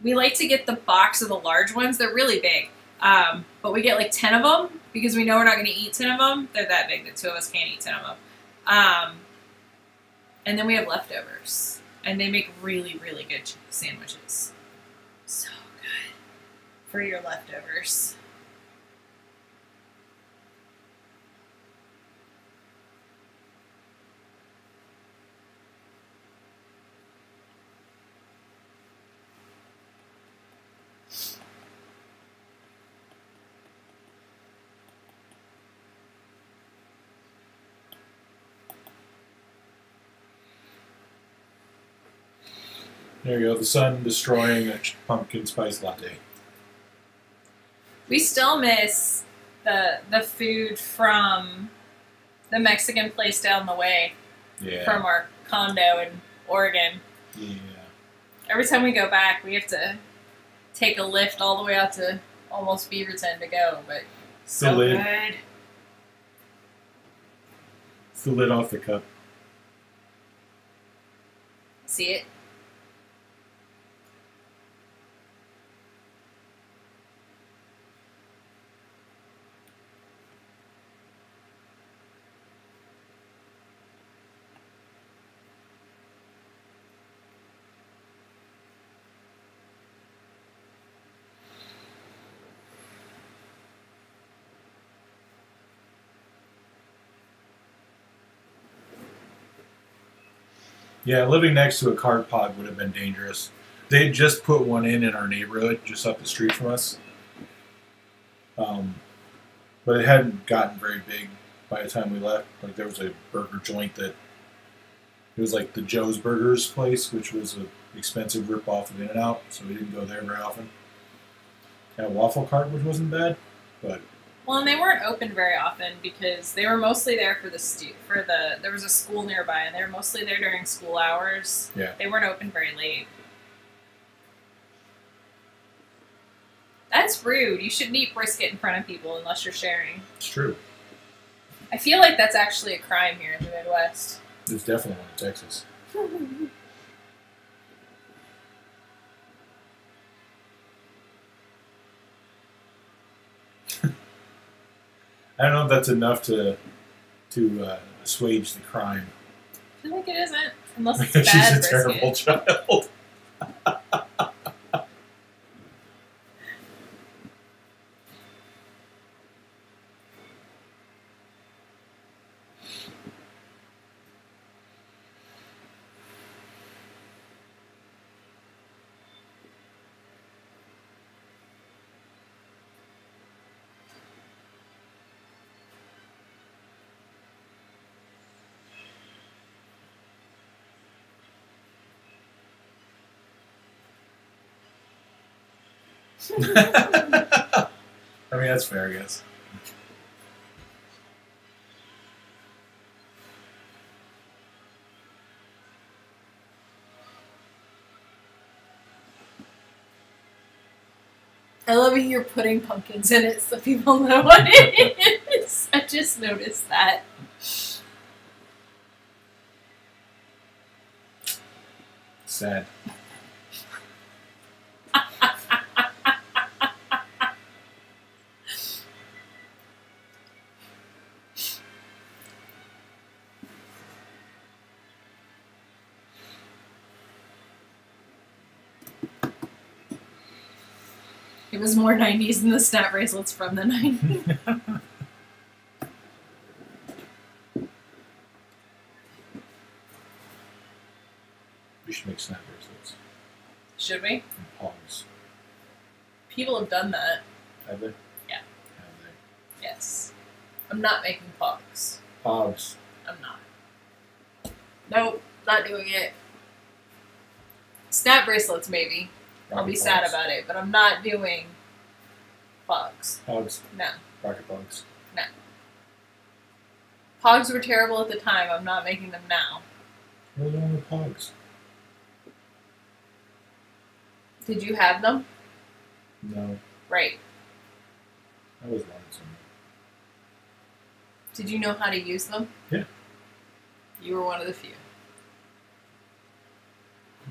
We like to get the box of the large ones. They're really big. Um, but we get like 10 of them because we know we're not going to eat 10 of them. They're that big. The two of us can't eat 10 of them. Um, and then we have leftovers. And they make really, really good sandwiches. So good for your leftovers. There you go. The sun destroying a pumpkin spice latte. We still miss the the food from the Mexican place down the way Yeah. from our condo in Oregon. yeah. Every time we go back, we have to take a Lyft all the way out to almost Beaverton to go, but so lid. good. It's the lid off the cup. See it? Yeah, living next to a cart pod would have been dangerous. They had just put one in in our neighborhood, just up the street from us. Um, but it hadn't gotten very big by the time we left. Like there was a burger joint that it was like the Joe's Burgers place, which was an expensive rip off of In and Out, so we didn't go there very often. And a waffle cart, which wasn't bad, but Well, and they weren't open very often because they were mostly there for the stu- for the there was a school nearby, and they were mostly there during school hours. Yeah. They weren't open very late. That's rude. You shouldn't eat brisket in front of people unless you're sharing. it's true. I feel like that's actually a crime here in the Midwest. There's definitely one in Texas. I don't know if that's enough to to uh, assuage the crime. I feel like it isn't, unless it's She's a terrible child. I mean, that's fair, I guess. I love how you're putting pumpkins in it so people know what it is. I just noticed that. Sad. It was more 90s than the snap bracelets from the 90s. We should make snap bracelets. Should we? and Pogs. People have done that. Have they? Yeah. Have they? Yes. I'm not making pogs. Pogs. I'm not. Nope, not doing it. Snap bracelets, maybe. I'll be Rocket sad about it, but I'm not doing pogs. Pogs. No. Rocket Pogs. No. Pogs were terrible at the time. I'm not making them now. What's wrong with Pogs? Did you have them? No. Right. I was wanted some. Did you know how to use them? Yeah. You were one of the few. You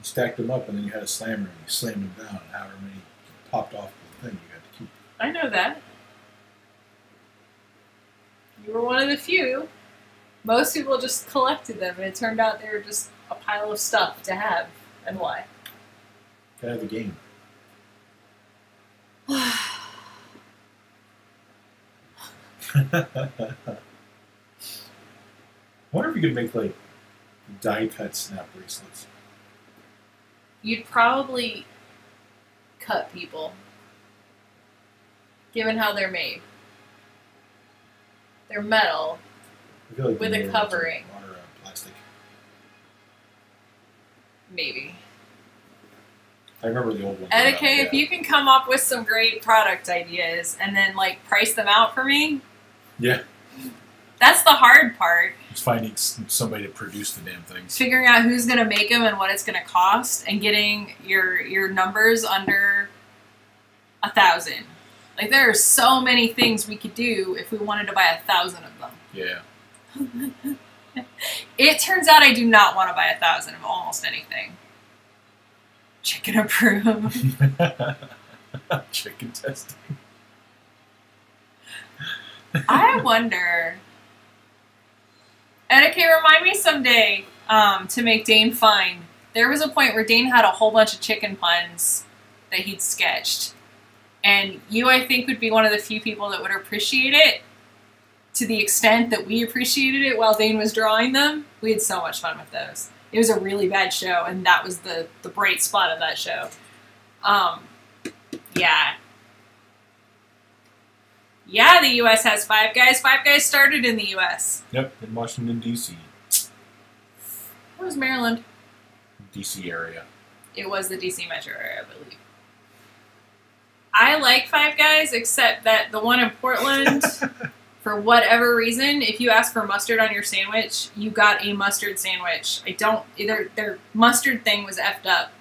stacked them up and then you had a slammer and you slammed them down and however many popped off the thing you got to keep. I know that. You were one of the few. Most people just collected them, and it turned out they were just a pile of stuff to have. And why? Gotta have a game. wonder if you could make like die cut snap bracelets. You'd probably cut people, given how they're made. They're metal. Like With a covering. Uh, plastic. Maybe. I remember the old one. Etiquette, if you can come up with some great product ideas and then like price them out for me, Yeah, that's the hard part. it's finding somebody to produce the damn things. Figuring out who's gonna make them and what it's gonna cost, and getting your your numbers under a thousand. Like there are so many things we could do if we wanted to buy a thousand of them. Yeah. It turns out I do not want to buy a thousand of almost anything. Chicken approved. Chicken testing. I wonder. Etiquette, remind me someday um, to make Dane find. There was a point where Dane had a whole bunch of chicken puns that he'd sketched. And you, I think, would be one of the few people that would appreciate it to the extent that we appreciated it while Dane was drawing them. We had so much fun with those. It was a really bad show, and that was the, the bright spot of that show. Um, yeah, yeah, the U.S. has Five Guys. Five Guys started in the U.S. Yep, in Washington D.C. It was Maryland. D.C. area. It was the D.C. metro area, I believe. I like Five Guys, except that the one in Portland, for whatever reason, if you ask for mustard on your sandwich, you got a mustard sandwich. I don't either. Their mustard thing was effed up,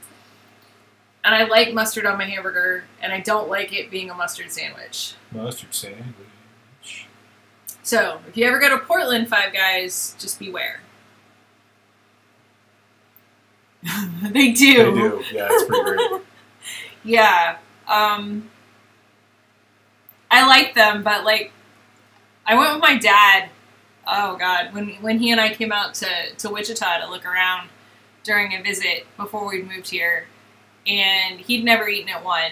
and I like mustard on my hamburger, and I don't like it being a mustard sandwich. Mustard sandwich. So, if you ever go to Portland, Five Guys, just beware. they do. They do. do. Yeah, it's pretty great. yeah. Um, I like them, but like, I went with my dad. Oh God, when when he and I came out to to Wichita to look around during a visit before we moved here, and he'd never eaten at one,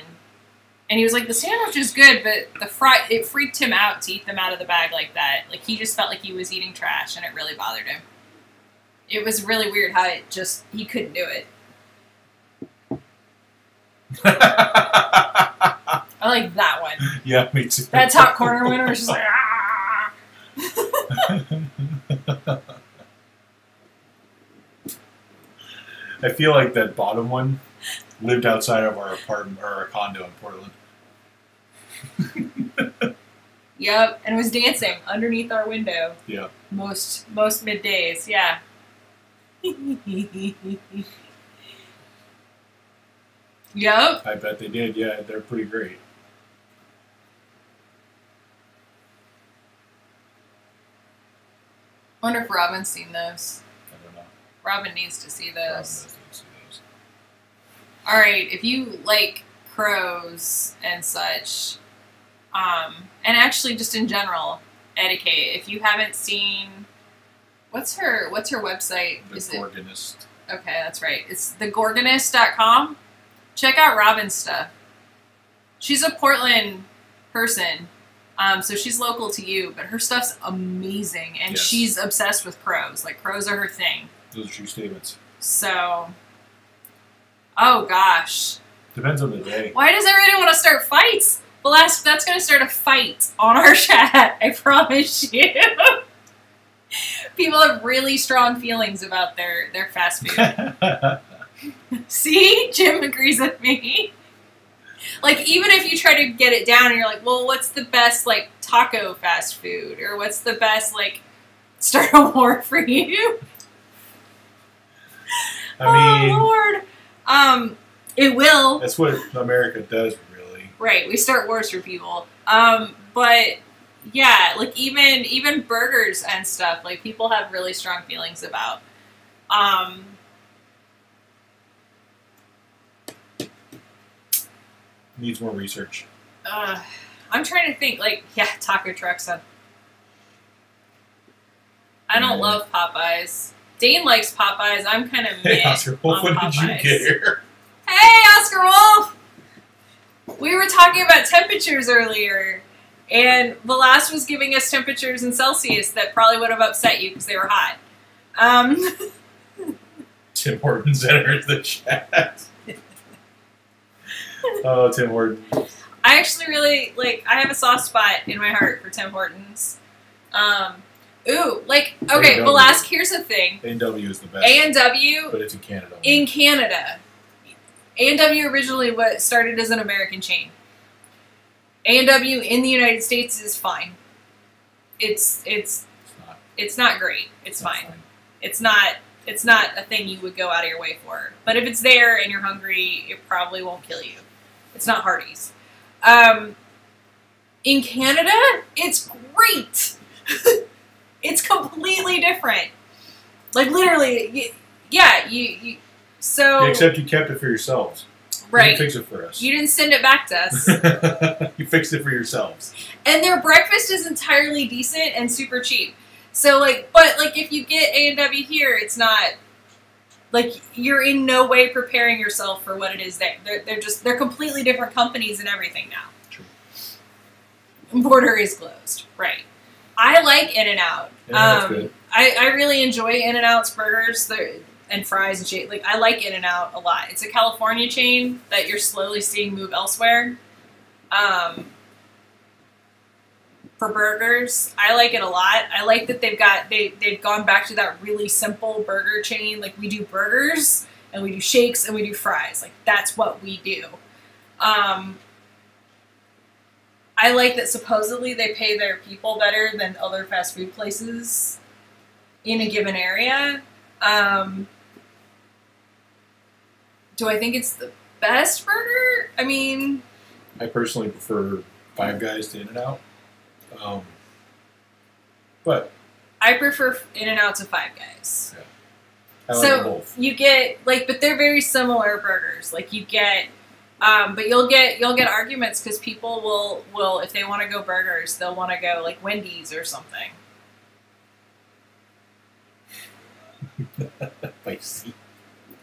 and he was like, the sandwich is good, but the fry it freaked him out to eat them out of the bag like that. Like he just felt like he was eating trash, and it really bothered him. It was really weird how it just he couldn't do it. I like that one. yeah, me too. That top corner one was just like, ah. I feel like that bottom one lived outside of our apartment or our condo in Portland. Yep, and was dancing underneath our window Yeah. most most middays. Yeah. Yep. I bet they did. Yeah, they're pretty great. Wonder if Robin's seen those. I don't know. Robin needs to see those. see those. All right, if you like crows and such, um, and actually just in general, etiquette. If you haven't seen, what's her what's her website? The Is it Gorgonist. okay? That's right. It's thegorgonist.com. Check out Robin's stuff. She's a Portland person, um, so she's local to you, but her stuff's amazing, and Yes. she's obsessed with crows. Like crows are her thing. Those are true statements. So Oh gosh. Depends on the day. Why does everybody want to start fights? Well, that's that's gonna start a fight on our chat. I promise you. People have really strong feelings about their their fast food. See, Jim agrees with me. Like even if you try to get it down, and you're like, well, what's the best like taco fast food, or what's the best like start a war for you? I mean, oh Lord. Um, it will. that's what America does, really. Right, we start wars for people. Um, but yeah, like even even burgers and stuff, like people have really strong feelings about. Um, Needs more research. uh, I'm trying to think. Like, yeah, taco trucks. uh, I don't Mhm. love Popeyes. Dane likes Popeyes. I'm kind of Hey, Oscar, what, on what did you get here? Hey, Oscar Wolf! We were talking about temperatures earlier, and Velas was giving us temperatures in Celsius that probably would have upset you because they were hot. Um, Tim Hortons enters the chat. oh, Tim Hortons. I actually really like. I have a soft spot in my heart for Tim Hortons. Um, ooh, like okay, A&W. Velas. Here's the thing: A&W is the best, A and W but it's in Canada. in Canada. A and W originally what started as an American chain. A and W in the United States is fine. It's it's it's not. it's not great. It's not fine. It's not it's not a thing you would go out of your way for. But if it's there and you're hungry, it probably won't kill you. It's not Hardee's. Um, in Canada, it's great. it's completely different. Like literally, yeah. You, you so Except you kept it for yourselves. You right. didn't fix it for us. You didn't send it back to us. you fixed it for yourselves. and their breakfast is entirely decent and super cheap. So like, but like if you get A and W here, it's not like you're in no way preparing yourself for what it is there. They're, they're just they're completely different companies and everything now. True. Border is closed, right? I like In and Out. Yeah, Um. I, I really enjoy In and Out's burgers They're- and fries and shit. Like I like In and Out a lot. It's a California chain that you're slowly seeing move elsewhere. Um, for burgers, I like it a lot. I like that they've got they they've gone back to that really simple burger chain. Like we do burgers and we do shakes and we do fries. Like that's what we do. Um, I like that supposedly they pay their people better than other fast food places in a given area. Um, do I think it's the best burger? I mean, I personally prefer Five Guys to In-N-Out. Um, but I prefer In and Out to Five Guys. I like So-. You get like, but they're very similar burgers. Like you get, um, but you'll get you'll get arguments because people will will if they want to go burgers, they'll want to go like Wendy's or something. Spicy.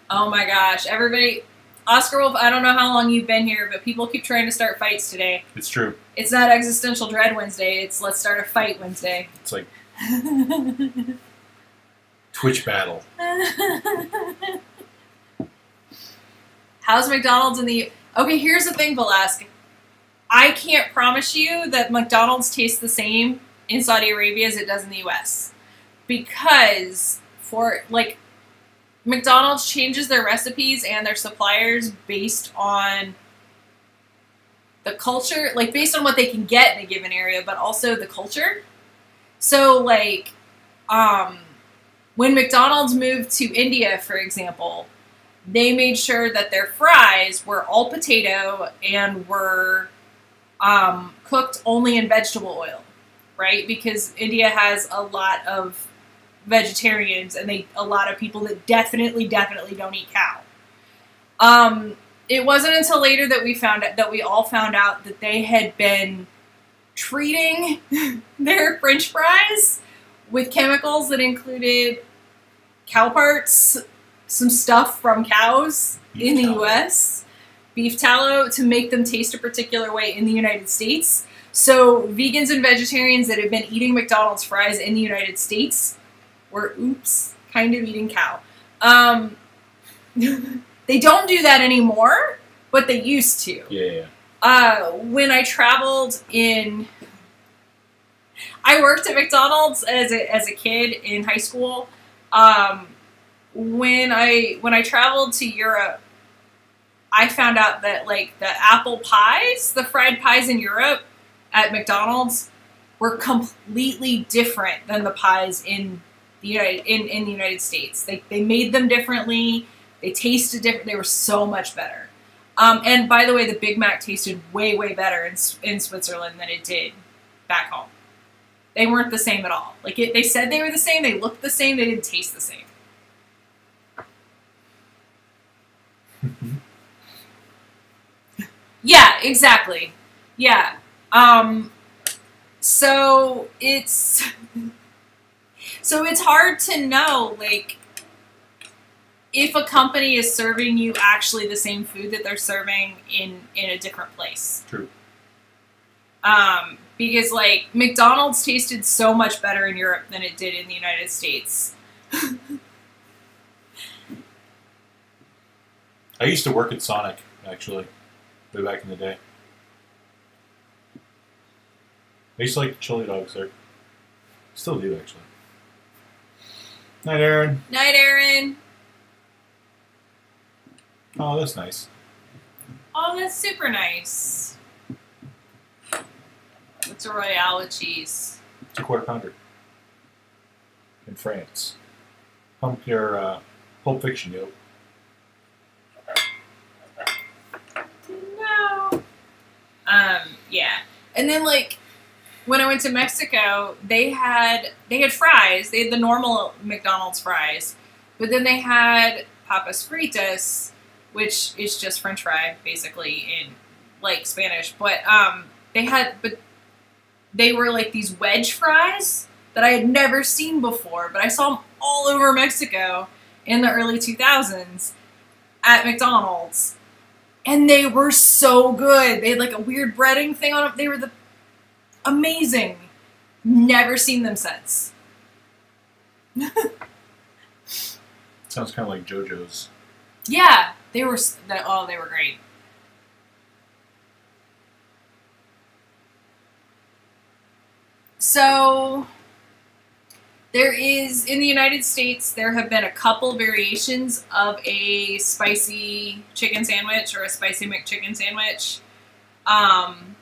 Oh my gosh, everybody. Oscar Wolf, I don't know how long you've been here, but people keep trying to start fights today. It's true. It's not existential dread Wednesday, it's let's start a fight Wednesday. It's like Twitch battle. How's McDonald's in the Okay, here's the thing, Velasquez. I can't promise you that McDonald's tastes the same in Saudi Arabia as it does in the US. Because for like McDonald's changes their recipes and their suppliers based on the culture, like based on what they can get in a given area, but also the culture. So like um when McDonald's moved to India, for example, they made sure that their fries were all potato and were um, cooked only in vegetable oil, right? Because India has a lot of vegetarians and they a lot of people that definitely, definitely don't eat cow. Um, it wasn't until later that we found out that we all found out that they had been treating their French fries with chemicals that included cow parts, some stuff from cows Beef in the tallow. US, beef tallow to make them taste a particular way in the United States. So vegans and vegetarians that have been eating McDonald's fries in the United States were oops, kind of eating cow. Um, They don't do that anymore, but they used to. Yeah, yeah. Uh, when I traveled in, I worked at McDonald's as a, as a kid in high school. Um, when I when I traveled to Europe, I found out that like the apple pies, the fried pies in Europe at McDonald's, were completely different than the pies in the United in, in the United States. They they made them differently. They tasted different. They were so much better. Um, and by the way, the Big Mac tasted way way better in in Switzerland than it did back home. They weren't the same at all. Like it, they said they were the same. They looked the same. They didn't taste the same. Yeah, exactly. Yeah. Um, so it's so it's hard to know like if a company is serving you actually the same food that they're serving in in a different place. True. Um, because like McDonald's tasted so much better in Europe than it did in the United States. I used to work at Sonic, actually, way back in the day. I used to like the chili dogs there. Still do, actually. Night, Aaron. Night, Aaron. Oh, that's nice. Oh, that's super nice. What's a Royale cheese? It's a quarter pounder. In France. Pump your uh, Pulp Fiction, yo. No. Um, yeah. And then like when I went to Mexico, they had they had fries. They had the normal McDonald's fries, but then they had papas fritas, which is just French fry basically in like Spanish. But um, they had but they were like these wedge fries that I had never seen before, but I saw them all over Mexico in the early 2000s at McDonald's and they were so good. They had like a weird breading thing on them. They were the amazing. Never seen them since. Sounds kind of like JoJo's. Yeah, they were. They, oh, they were great. So there is in the United States there have been a couple variations of a spicy chicken sandwich or a spicy McChicken sandwich. Um,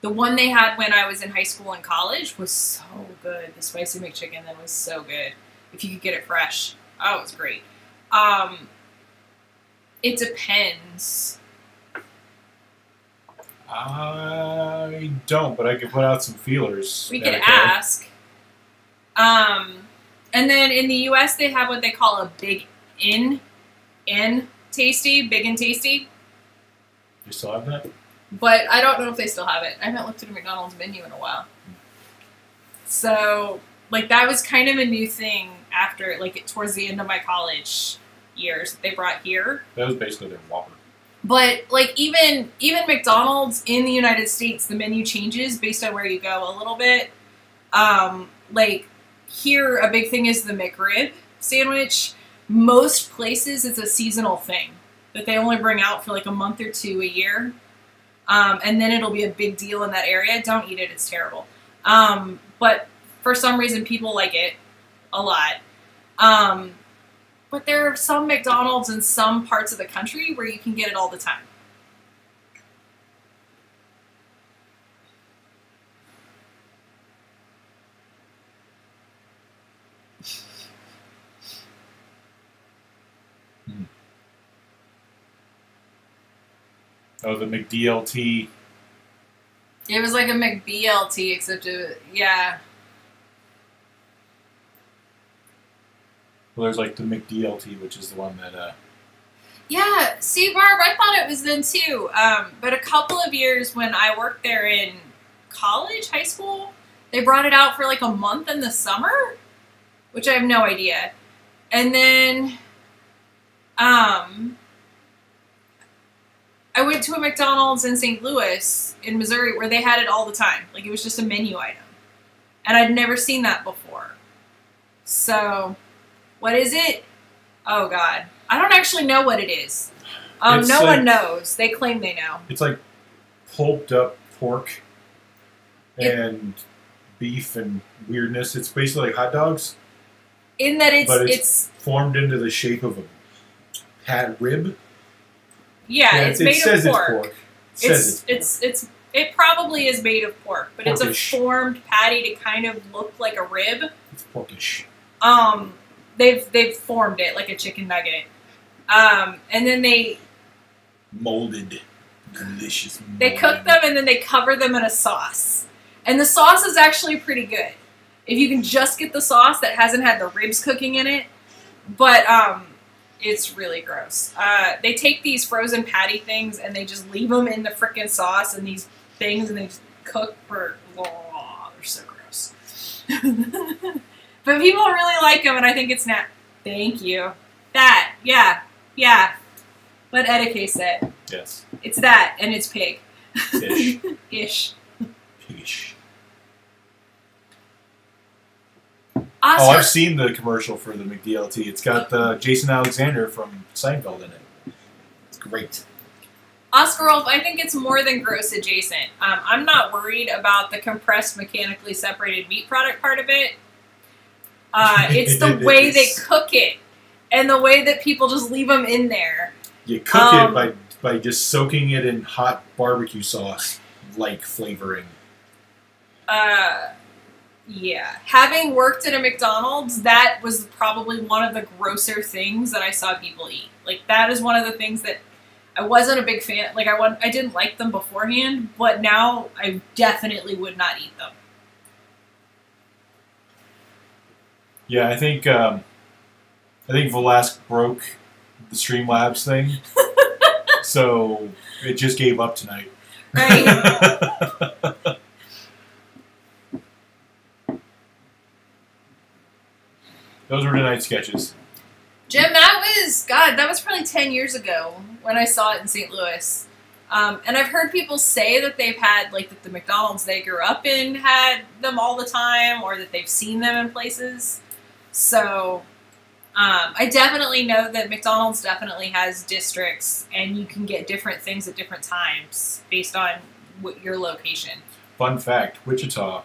the one they had when I was in high school and college was so good. The spicy McChicken then was so good. If you could get it fresh, oh, it was great. Um, it depends. I don't, but I could put out some feelers. We could ask. Um, and then in the U.S. they have what they call a big in, in tasty, big and tasty. You still have that? But I don't know if they still have it. I haven't looked at a McDonald's menu in a while. So, like, that was kind of a new thing after, like, towards the end of my college years that they brought here. That was basically their Whopper. But like even even McDonald's in the United States, the menu changes based on where you go a little bit. Um, like here, a big thing is the McRib sandwich. Most places, it's a seasonal thing that they only bring out for like a month or two a year, um, and then it'll be a big deal in that area. Don't eat it; it's terrible. Um, but for some reason, people like it a lot. Um, but there are some McDonald's in some parts of the country where you can get it all the time. Oh, the McDLT. It was like a McBLT, except it, yeah. Well, there's like the McDLT, which is the one that. uh Yeah, see, Barb, I thought it was then too. Um, but a couple of years when I worked there in college, high school, they brought it out for like a month in the summer, which I have no idea. And then, um, I went to a McDonald's in St. Louis in Missouri where they had it all the time. Like it was just a menu item. And I'd never seen that before. So, what is it? Oh God. I don't actually know what it is. Um, no like- one knows. They claim they know. It's like pulped up pork It- and beef and weirdness. It's basically like hot dogs In that it's But it's, it's- formed into the shape of a pat rib. Yeah, it's it made says of pork. it's pork. It says It's it's, it's it's it probably is made of pork, but it's a formed patty to kind of look like a rib. It's porkish. Um, they've they've formed it like a chicken nugget. Um, and then they Molded. Delicious. they cook them and then they cover them in a sauce. And the sauce is actually pretty good. If you can just get the sauce that hasn't had the ribs cooking in it, but um, it's really gross. Uh, they take these frozen patty things and they just leave them in the freaking sauce and these things and they just cook for. Oh, they're so gross. but people really like them and I think it's not. Thank you. That yeah yeah. What Etiquette said. Yes. It's that and it's pig. Ish. Ish. Oscar, Oh, I've seen the commercial for the McDLT. It's got uh, Jason Alexander from Seinfeld in it. It's great. Oscar Wolf, I think it's more than gross adjacent. Um, I'm not worried about the compressed, mechanically separated meat product part of it. Uh, it's the It way they cook it and the way that people just leave them in there. You cook Um, it by by just soaking it in hot barbecue sauce, like flavoring. Uh, yeah. Having worked at a McDonald's, that was probably one of the grosser things that I saw people eat. Like that is one of the things that I wasn't a big fan. Like I wa- I didn't like them beforehand, but now I definitely would not eat them. Yeah, I think um, I think Velasque broke the Streamlabs thing, so it just gave up tonight. Right? Those were tonight's sketches. Jim, that was God. That was probably ten years ago when I saw it in St. Louis. Um, and I've heard people say that they've had like that the McDonald's they grew up in had them all the time, or that they've seen them in places. So um, I definitely know that McDonald's definitely has districts, and you can get different things at different times based on what your location. Fun fact: Wichita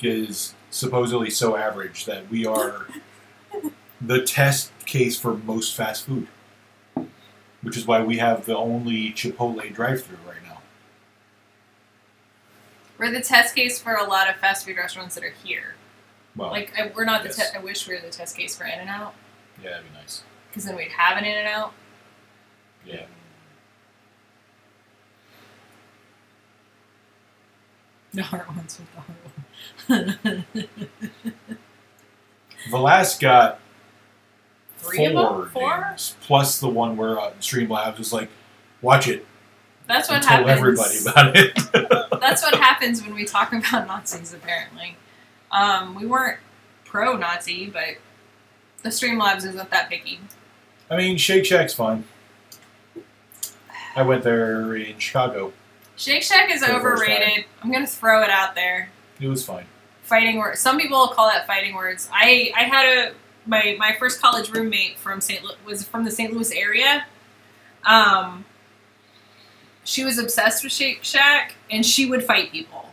is supposedly so average that we are the test case for most fast food, which is why we have the only Chipotle drive-through right now. We're the test case for a lot of fast food restaurants that are here. Well, Like I, we're not the. yes. Te- I wish we were the test case for In and Out. yeah, that'd be nice. because then we'd have an in and out. Yeah. The hard ones with the hard one. Velasque got Three of four, them? Four? games, plus the one where uh, Streamlabs was like, "Watch it That's what and tell happens. everybody about it." That's what happens when we talk about Nazis. Apparently, um, we weren't pro-Nazi, but the Streamlabs isn't that picky. I mean, Shake Shack's fun. I went there in Chicago. Shake Shack is For the first overrated. I'm gonna throw it out there. It was fine. Fighting words. Some people call that fighting words. I I had a my my first college roommate from St. Lu- was from the St. Louis area. Um, she was obsessed with Shake Shack, and she would fight people.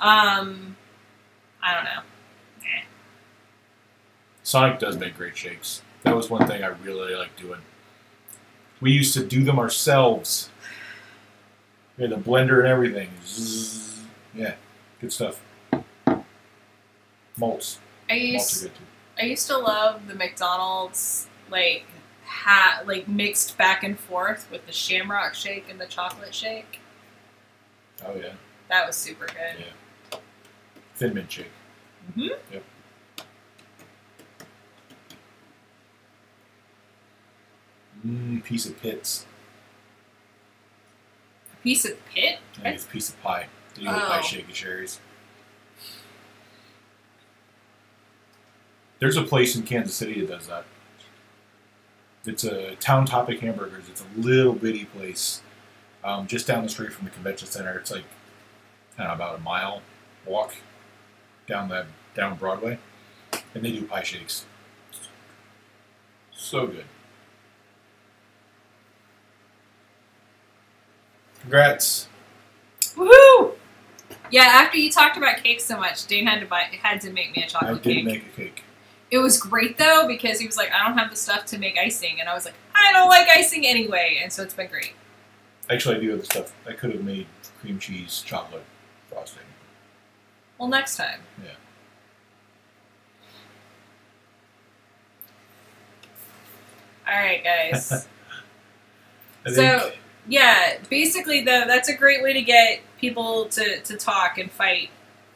Um, I don't know. Eh. Sonic does make great shakes. That was one thing I really like doing. We used to do them ourselves. We had the blender and everything. Zzz. Yeah, good stuff. Malts. I Malts are good too. I used to love the McDonald's like hat like mixed back and forth with the Shamrock Shake and the chocolate shake. Oh yeah, That was super good. Yeah. thin mint shake. hmm Yep. Mmm, piece of pits. Piece of pit. I think it's a piece of pie. You know, pie Oh. shake and cherries. There's a place in Kansas City that does that. It's a Town Topic Hamburgers. It's a little bitty place, um, just down the street from the convention center. It's like, I don't know, about a mile walk down that down Broadway, and they do pie shakes. So good. Congrats. Woohoo! Yeah, after you talked about cake so much, Dane had to buy had to make me a chocolate I did cake. make a cake. It was great though because he was like, I don't have the stuff to make icing, and I was like, I don't like icing anyway, and so it's been great. Actually, I do have the stuff. I could have made cream cheese chocolate frosting. Well, next time. Yeah. All right, guys. So- yeah, basically, though, that's a great way to get people to, to talk and fight.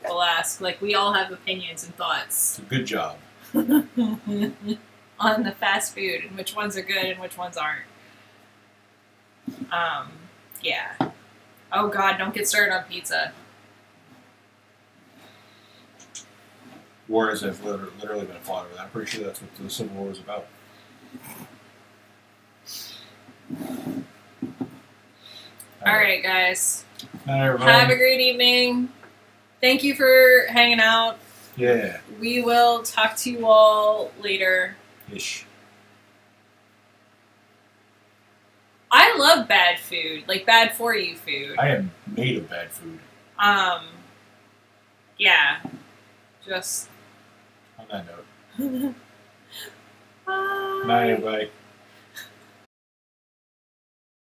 We'll ask. Like, we all have opinions and thoughts it's a good job. on the fast food and which ones are good and which ones aren't. Um, yeah. Oh God, don't get started on pizza. Wars have literally, literally been fought over that. I'm pretty sure that's what the Civil War was about. All right, guys. Have a great evening. Thank you for hanging out. Yeah. We will talk to you all later. Ish. I love bad food, like bad for you food. I am made of bad food. Um, yeah. Just. On that note. Bye. Night, everybody.